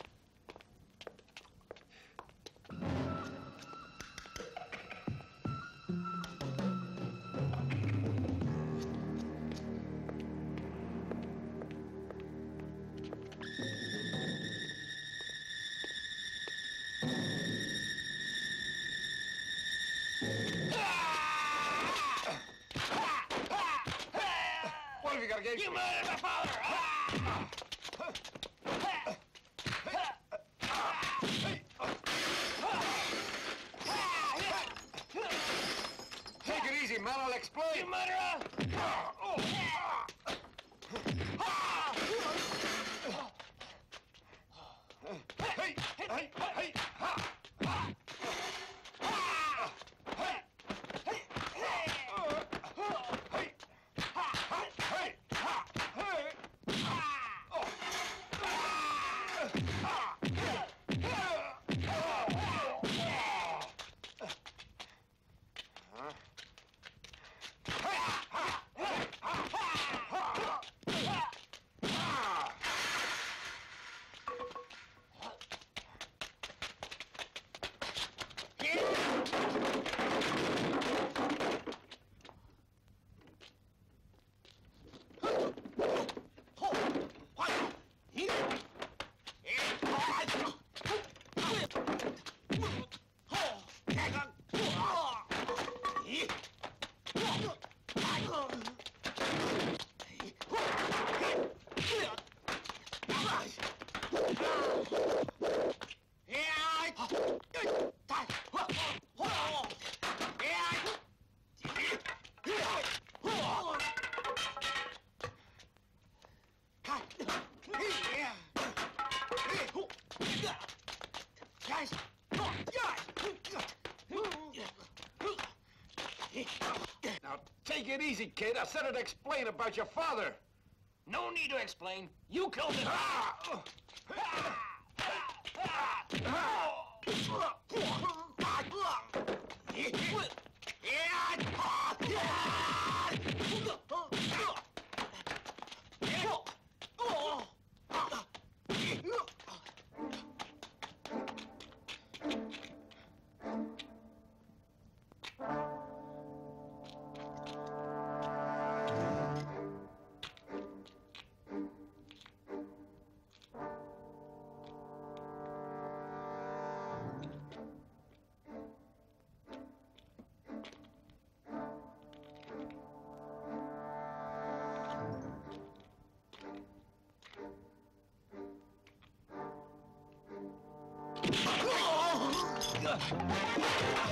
B: Take it easy, kid. I said to explain about your father.
D: No need to explain. You killed him.
B: Ah!
A: Música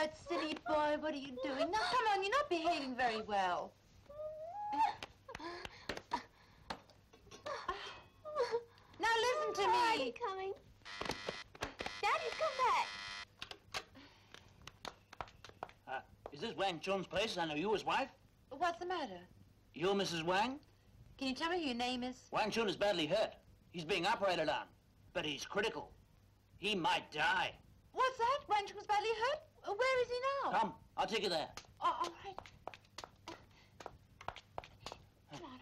A: yourself silly boy. What are you doing? Now, come on, you're not behaving very well. Now, listen to me.
E: Daddy
A: me.
E: coming. Daddy's come back.
D: Uh, is this Wang Chun's place? I know you his wife.
A: What's the matter?
D: You're Mrs. Wang?
A: Can you tell me who your name is?
D: Wang Chun is badly hurt. He's being operated on, but he's critical. He might die.
A: What's that? Wench was badly hurt? Uh, Where is he now?
D: Come, I'll take you there.
A: Oh, all right. Come on.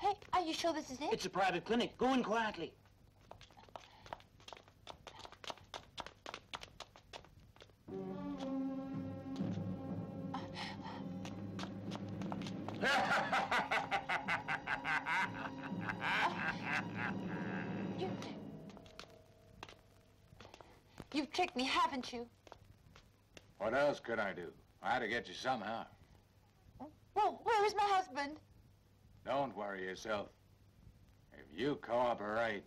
A: Hey, are you sure this is it?
D: It's a private clinic. Go in quietly.
A: Me, haven't you?
C: What else could I do? I had to get you somehow.
A: Well, where is my husband?
C: Don't worry yourself. If you cooperate,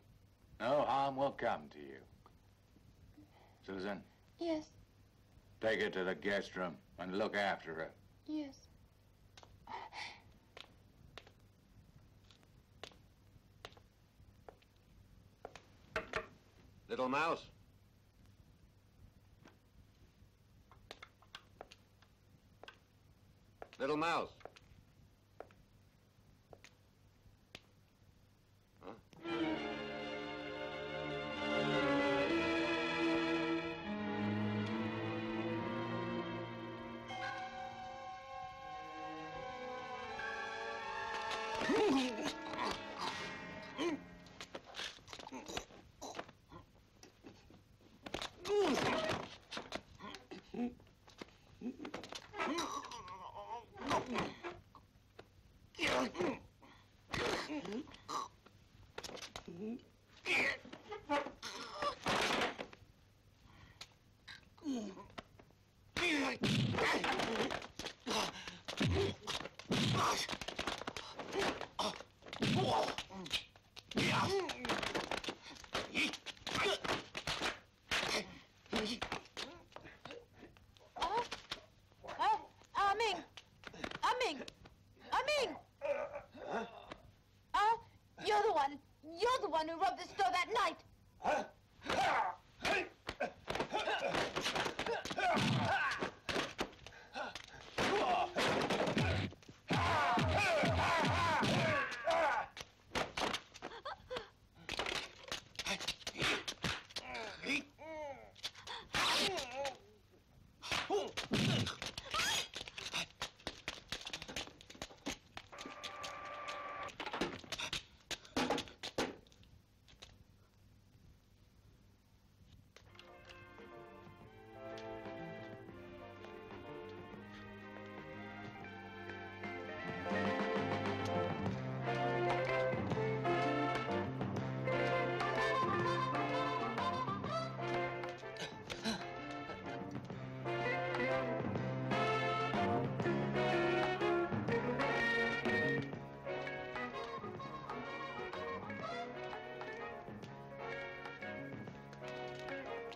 C: no harm will come to you. Susan,
A: Yes,
C: take her to the guest room and look after her.
A: yes.
B: Little mouse. Little mouse. Huh?
A: You're the one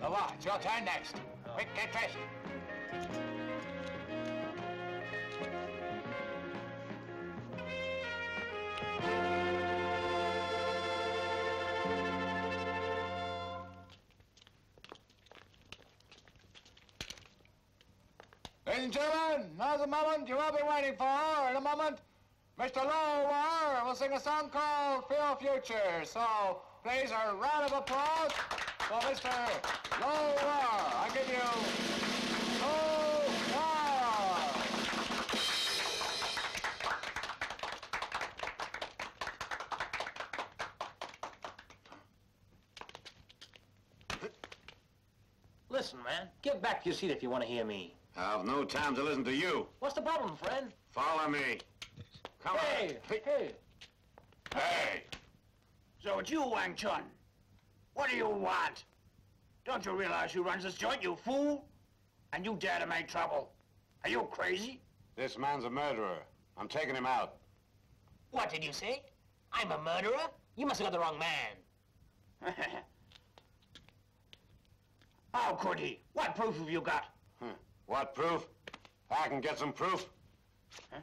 C: Go on, it's your turn next. Quick, get dressed. Ladies and gentlemen, now's the moment you've all been waiting for. In a moment, Mr. Lower will sing a song called Feel Future. So, please, a round of applause for Mr. Lower. I give you Lower.
D: Listen, man, get back to your seat if you want to hear me.
B: I've no time to listen to you.
D: What's the problem, friend?
B: Follow me. Come
D: Hey,
B: on.
D: hey.
B: Hey!
D: So it's you, Wang Chun. What do you want? Don't you realize who runs this joint, you fool? And you dare to make trouble? Are you crazy?
B: This man's a murderer. I'm taking him out.
D: What did you say? I'm a murderer? You must have got the wrong man. How could he? What proof have you got?
B: Huh. What proof? I can get some proof.
D: Huh?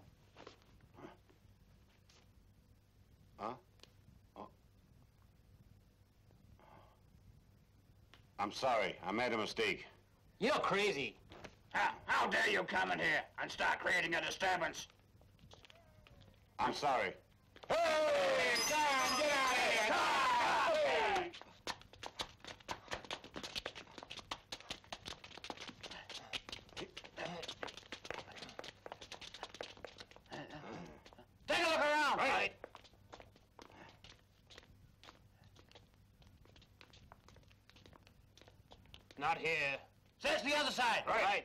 B: I'm sorry. I made a mistake.
D: You're crazy. How, how dare you come in here and start creating a disturbance?
B: I'm sorry.
D: Hey, Tom, get out of here! Tom! Take a look around. Right. Not here. Search the other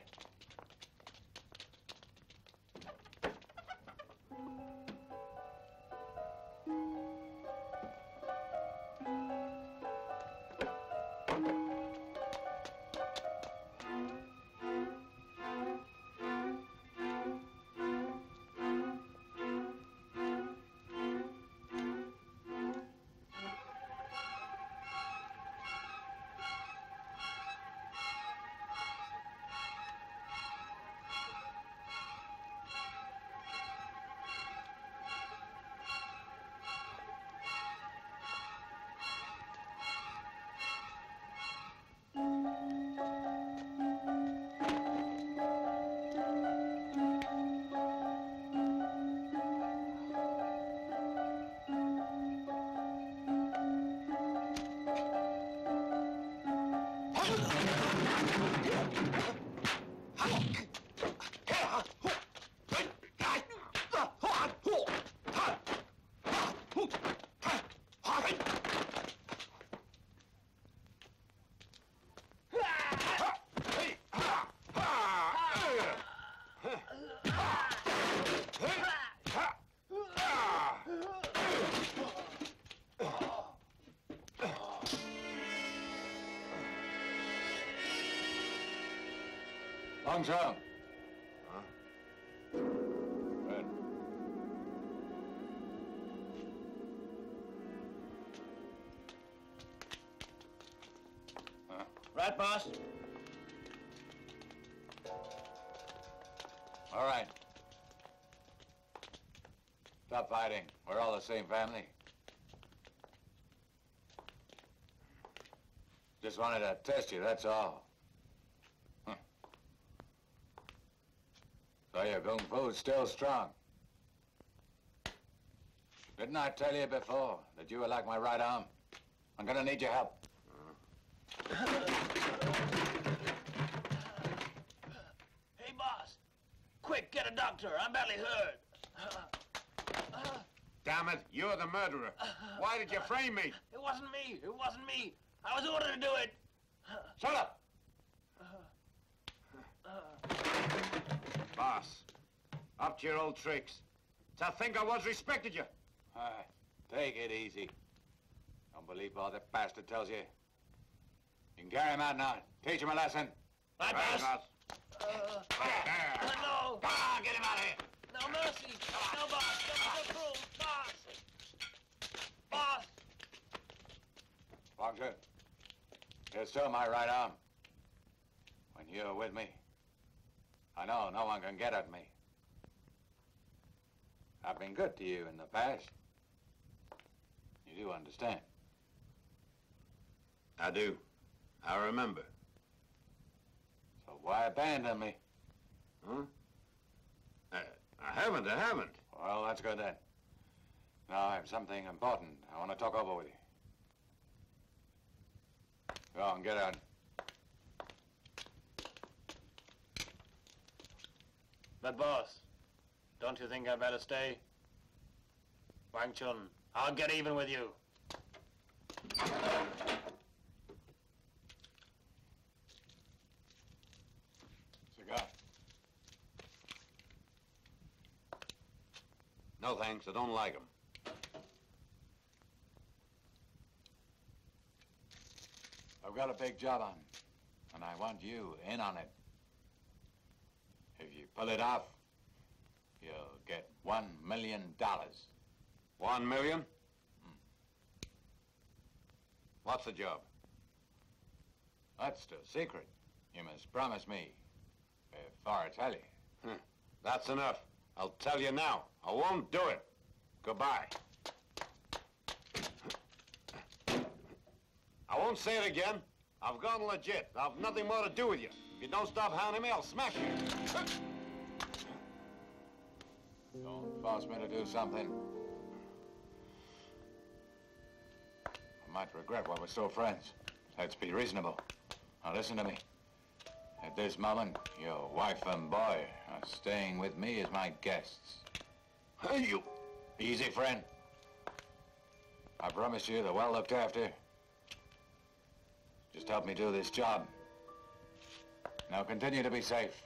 D: side.
B: Right.
C: Long Chong.
B: Huh?
D: Right, boss?
C: All right. Stop fighting. We're all the same family. Just wanted to test you, that's all. Huh. So your kung fu's still strong. Didn't I tell you before that you were like my right arm? I'm gonna need your help.
D: Hey, boss. Quick, get a doctor. I'm badly hurt.
B: Damn it, you're the murderer. Why did you frame me?
D: It wasn't me. It wasn't me. I was ordered to do it.
C: Shut up!
B: Boss, up to your old tricks. To think I once respected you.
C: All right, take it easy. Don't believe all that bastard tells you. You can carry him out now. Teach him a lesson.
D: Right,
B: Right,
D: boss?
B: boss.
D: Uh, no.
C: Come on, get him out of here.
D: No mercy. No, boss. Don't be so. Boss. Boss.
C: Longshoot, you're still my right arm. When you're with me, I know no one can get at me. I've been good to you in the past. You do understand.
B: I do. I remember.
C: So why abandon me?
B: Huh? I, I haven't, I haven't.
C: Well, that's good then. Now I have something important I want to talk over with you. Go on, get out.
H: But boss, don't you think I'd better stay? Wang Chun, I'll get even with you.
C: Cigar.
B: No thanks, I don't like 'em.
C: I've got a big job on, and I want you in on it. If you pull it off, you'll get one million dollars.
B: One million? Hmm. What's the job?
C: That's the secret. You must promise me before I tell you. Hmm.
B: That's enough. I'll tell you now. I won't do it. Goodbye. I won't say it again. I've gone legit. I've nothing more to do with you. If you don't stop hounding me, I'll smash you.
C: Don't force me to do something. I might regret why we're still friends. Let's be reasonable. Now listen to me. At this moment, your wife and boy are staying with me as my guests.
B: Hey, you...
C: Easy, friend. I promise you they're well looked after. Just help me do this job. Now continue to be safe.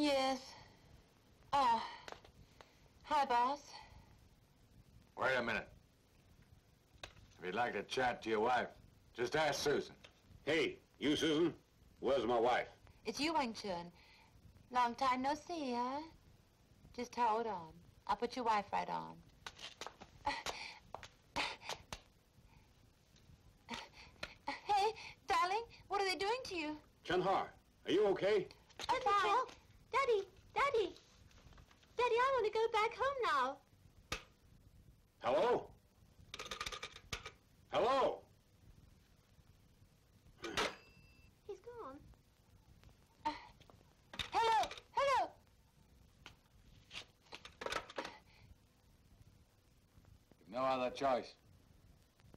A: Yes. Oh. Hi, boss.
C: Wait a minute. If you'd like to chat to your wife, just ask Susan.
B: Hey, you, Susan? Where's my wife?
A: It's you, Wang Chun. Long time no see, huh? Just hold on. I'll put your wife right on. Hey, darling, what are they doing to you?
B: Chunhar, are you okay?
E: I'm fine. Daddy, Daddy. Daddy, I want to go back home now.
B: Hello? Hello?
E: He's gone.
A: Hello, hello.
C: You've no other choice.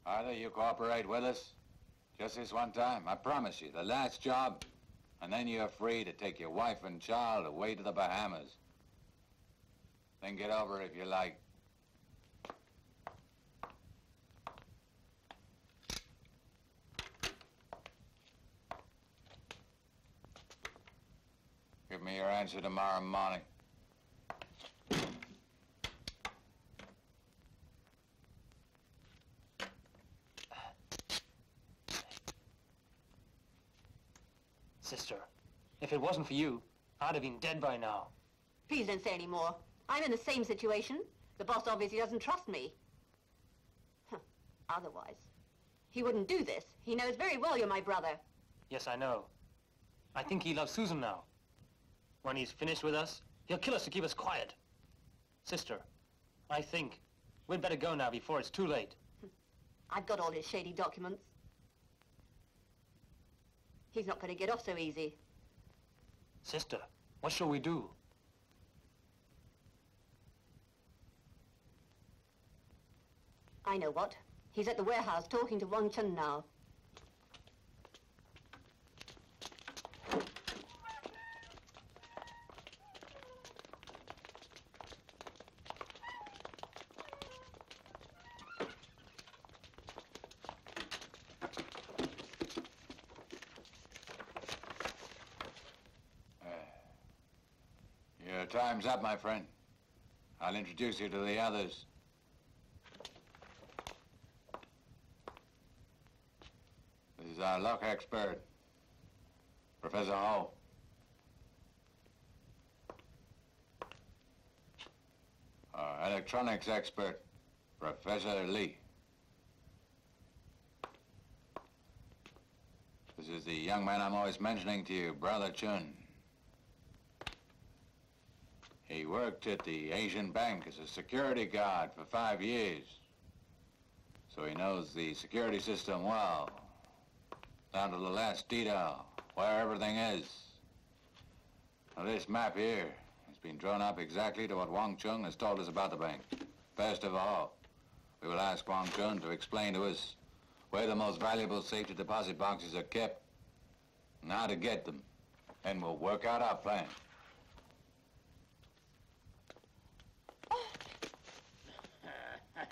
C: Either you cooperate with us, just this one time, I promise you, the last job, and then you're free to take your wife and child away to the Bahamas. Then get over if you like. Give me your answer tomorrow morning.
D: Sister, if it wasn't for you, I'd have been dead by now.
E: Please don't say any more. I'm in the same situation. The boss obviously doesn't trust me. Huh. Otherwise, he wouldn't do this. He knows very well you're my brother.
D: Yes, I know. I think he loves Susan now. When he's finished with us, he'll kill us to keep us quiet. Sister, I think we'd better go now before it's too late. Hm.
E: I've got all his shady documents. He's not going to get off so easy.
D: Sister, what shall we do?
E: I know what. He's at the warehouse talking to Wang Chun now.
C: Your time's up, my friend. I'll introduce you to the others. This is our lock expert, Professor Ho. Our electronics expert, Professor Lee. This is the young man I'm always mentioning to you, Brother Chun. He worked at the Asian Bank as a security guard for five years. So he knows the security system well, down to the last detail. where everything is. Now, this map here has been drawn up exactly to what Wang Chun has told us about the bank. First of all, we will ask Wang Chun to explain to us where the most valuable safety deposit boxes are kept and how to get them. Then we'll work out our plan.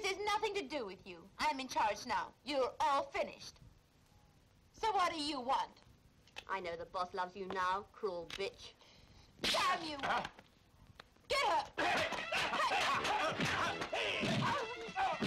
A: This has nothing to do with you. I'm in charge now. You're all finished. So what do you want?
E: I know the boss loves you now, cruel bitch.
A: Damn you! Ah. Get her!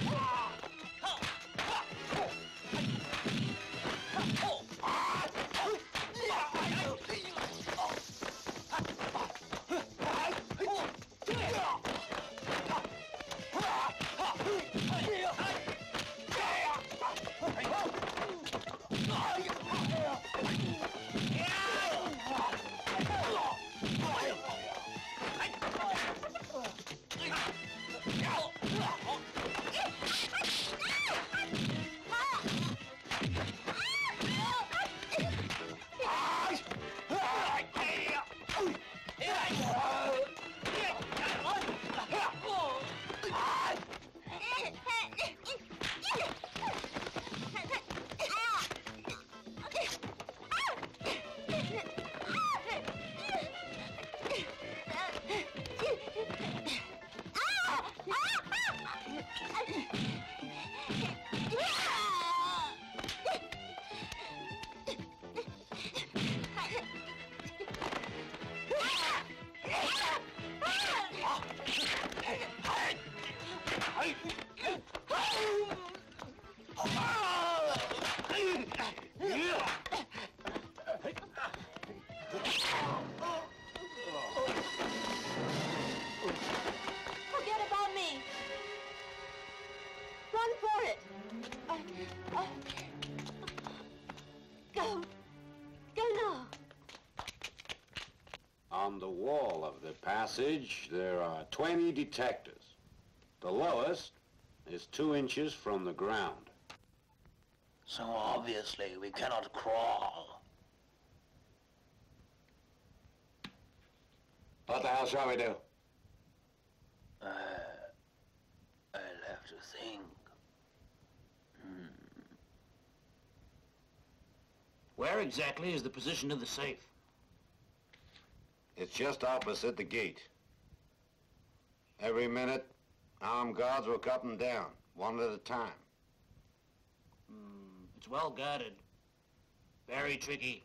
B: On the wall of the passage, there are 20 detectors. The lowest is two inches from the ground.
D: So obviously we cannot crawl.
C: What the hell shall we do?
D: Uh, I'll have to think. Hmm. Where exactly is the position of the safe?
B: It's just opposite the gate. Every minute, armed guards will cut them down, one at a time.
D: Hmm, it's well guarded. Very tricky.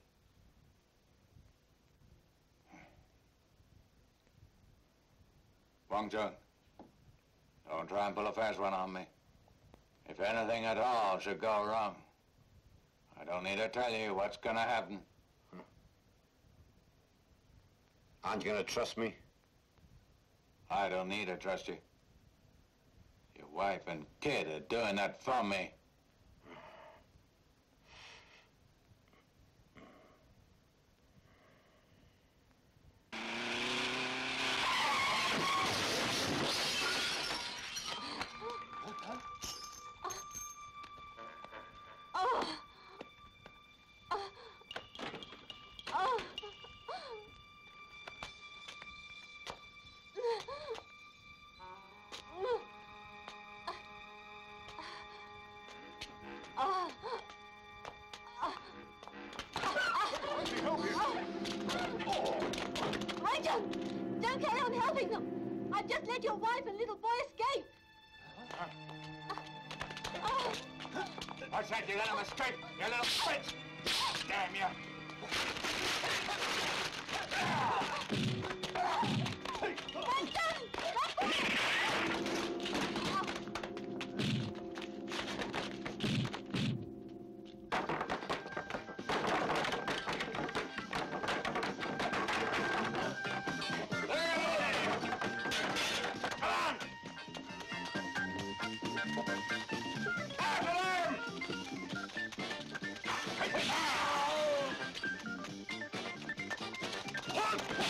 C: Wang Chun, don't try and pull a fast one on me. If anything at all should go wrong, I don't need to tell you what's gonna happen.
B: Aren't you gonna trust me?
C: I don't need to trust you. Your wife and kid are doing that for me.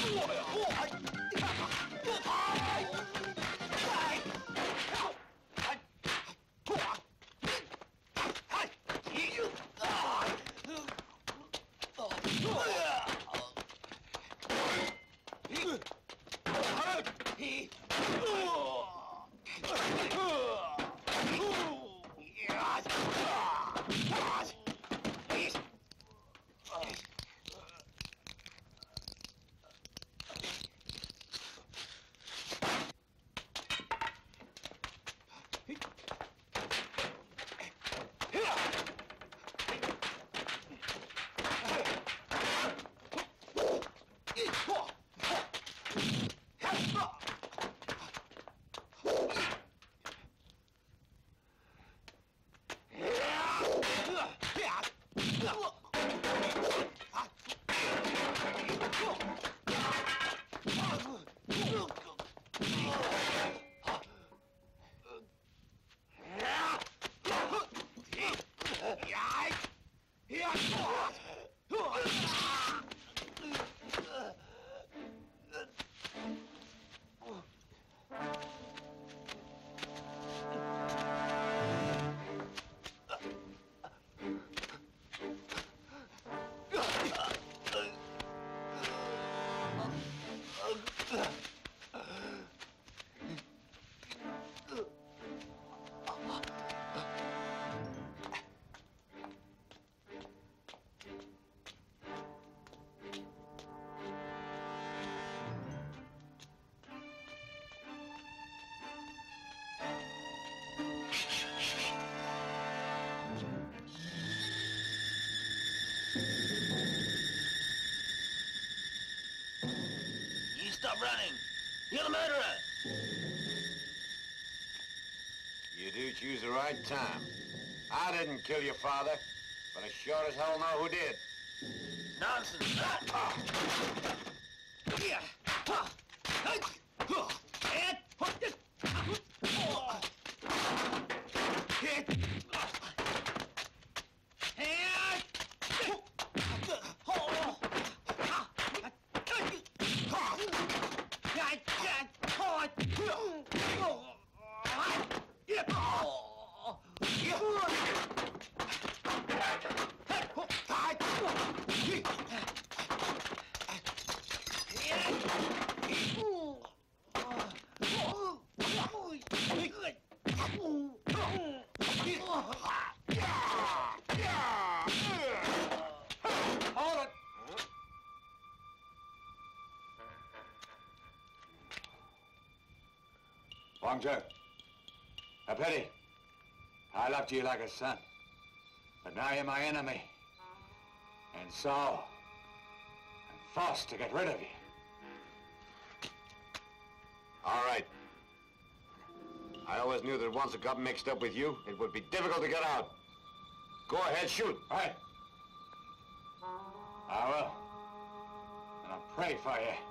C: You
D: stop running. You're the murderer.
B: You do choose the right time. I didn't kill your father, but I sure as hell know who did.
D: Nonsense.
C: Wang Zhe, a pity. I loved you like a son. But now you're my enemy. And so, I'm forced to get rid of you.
B: All right. I always knew that once it got mixed up with you, it would be difficult to get out. Go ahead, shoot.
C: Right. I will. And I'll pray for you.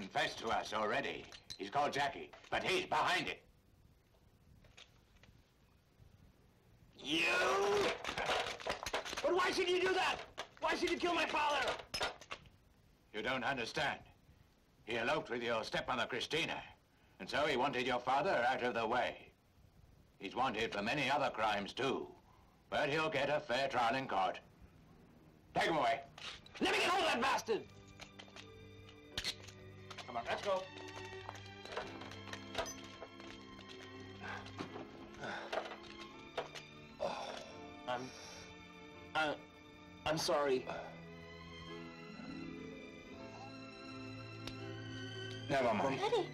C: Confessed to us already. He's called Jackie, but he's behind it.
D: You! But why should you do that? Why should you kill my father?
C: You don't understand. He eloped with your stepmother, Christina. And so he wanted your father out of the way. He's wanted for many other crimes, too. But he'll get a fair trial in court. Take him away.
D: Let me get hold of that bastard! Sorry.
C: Never mind.
A: Daddy! Daddy!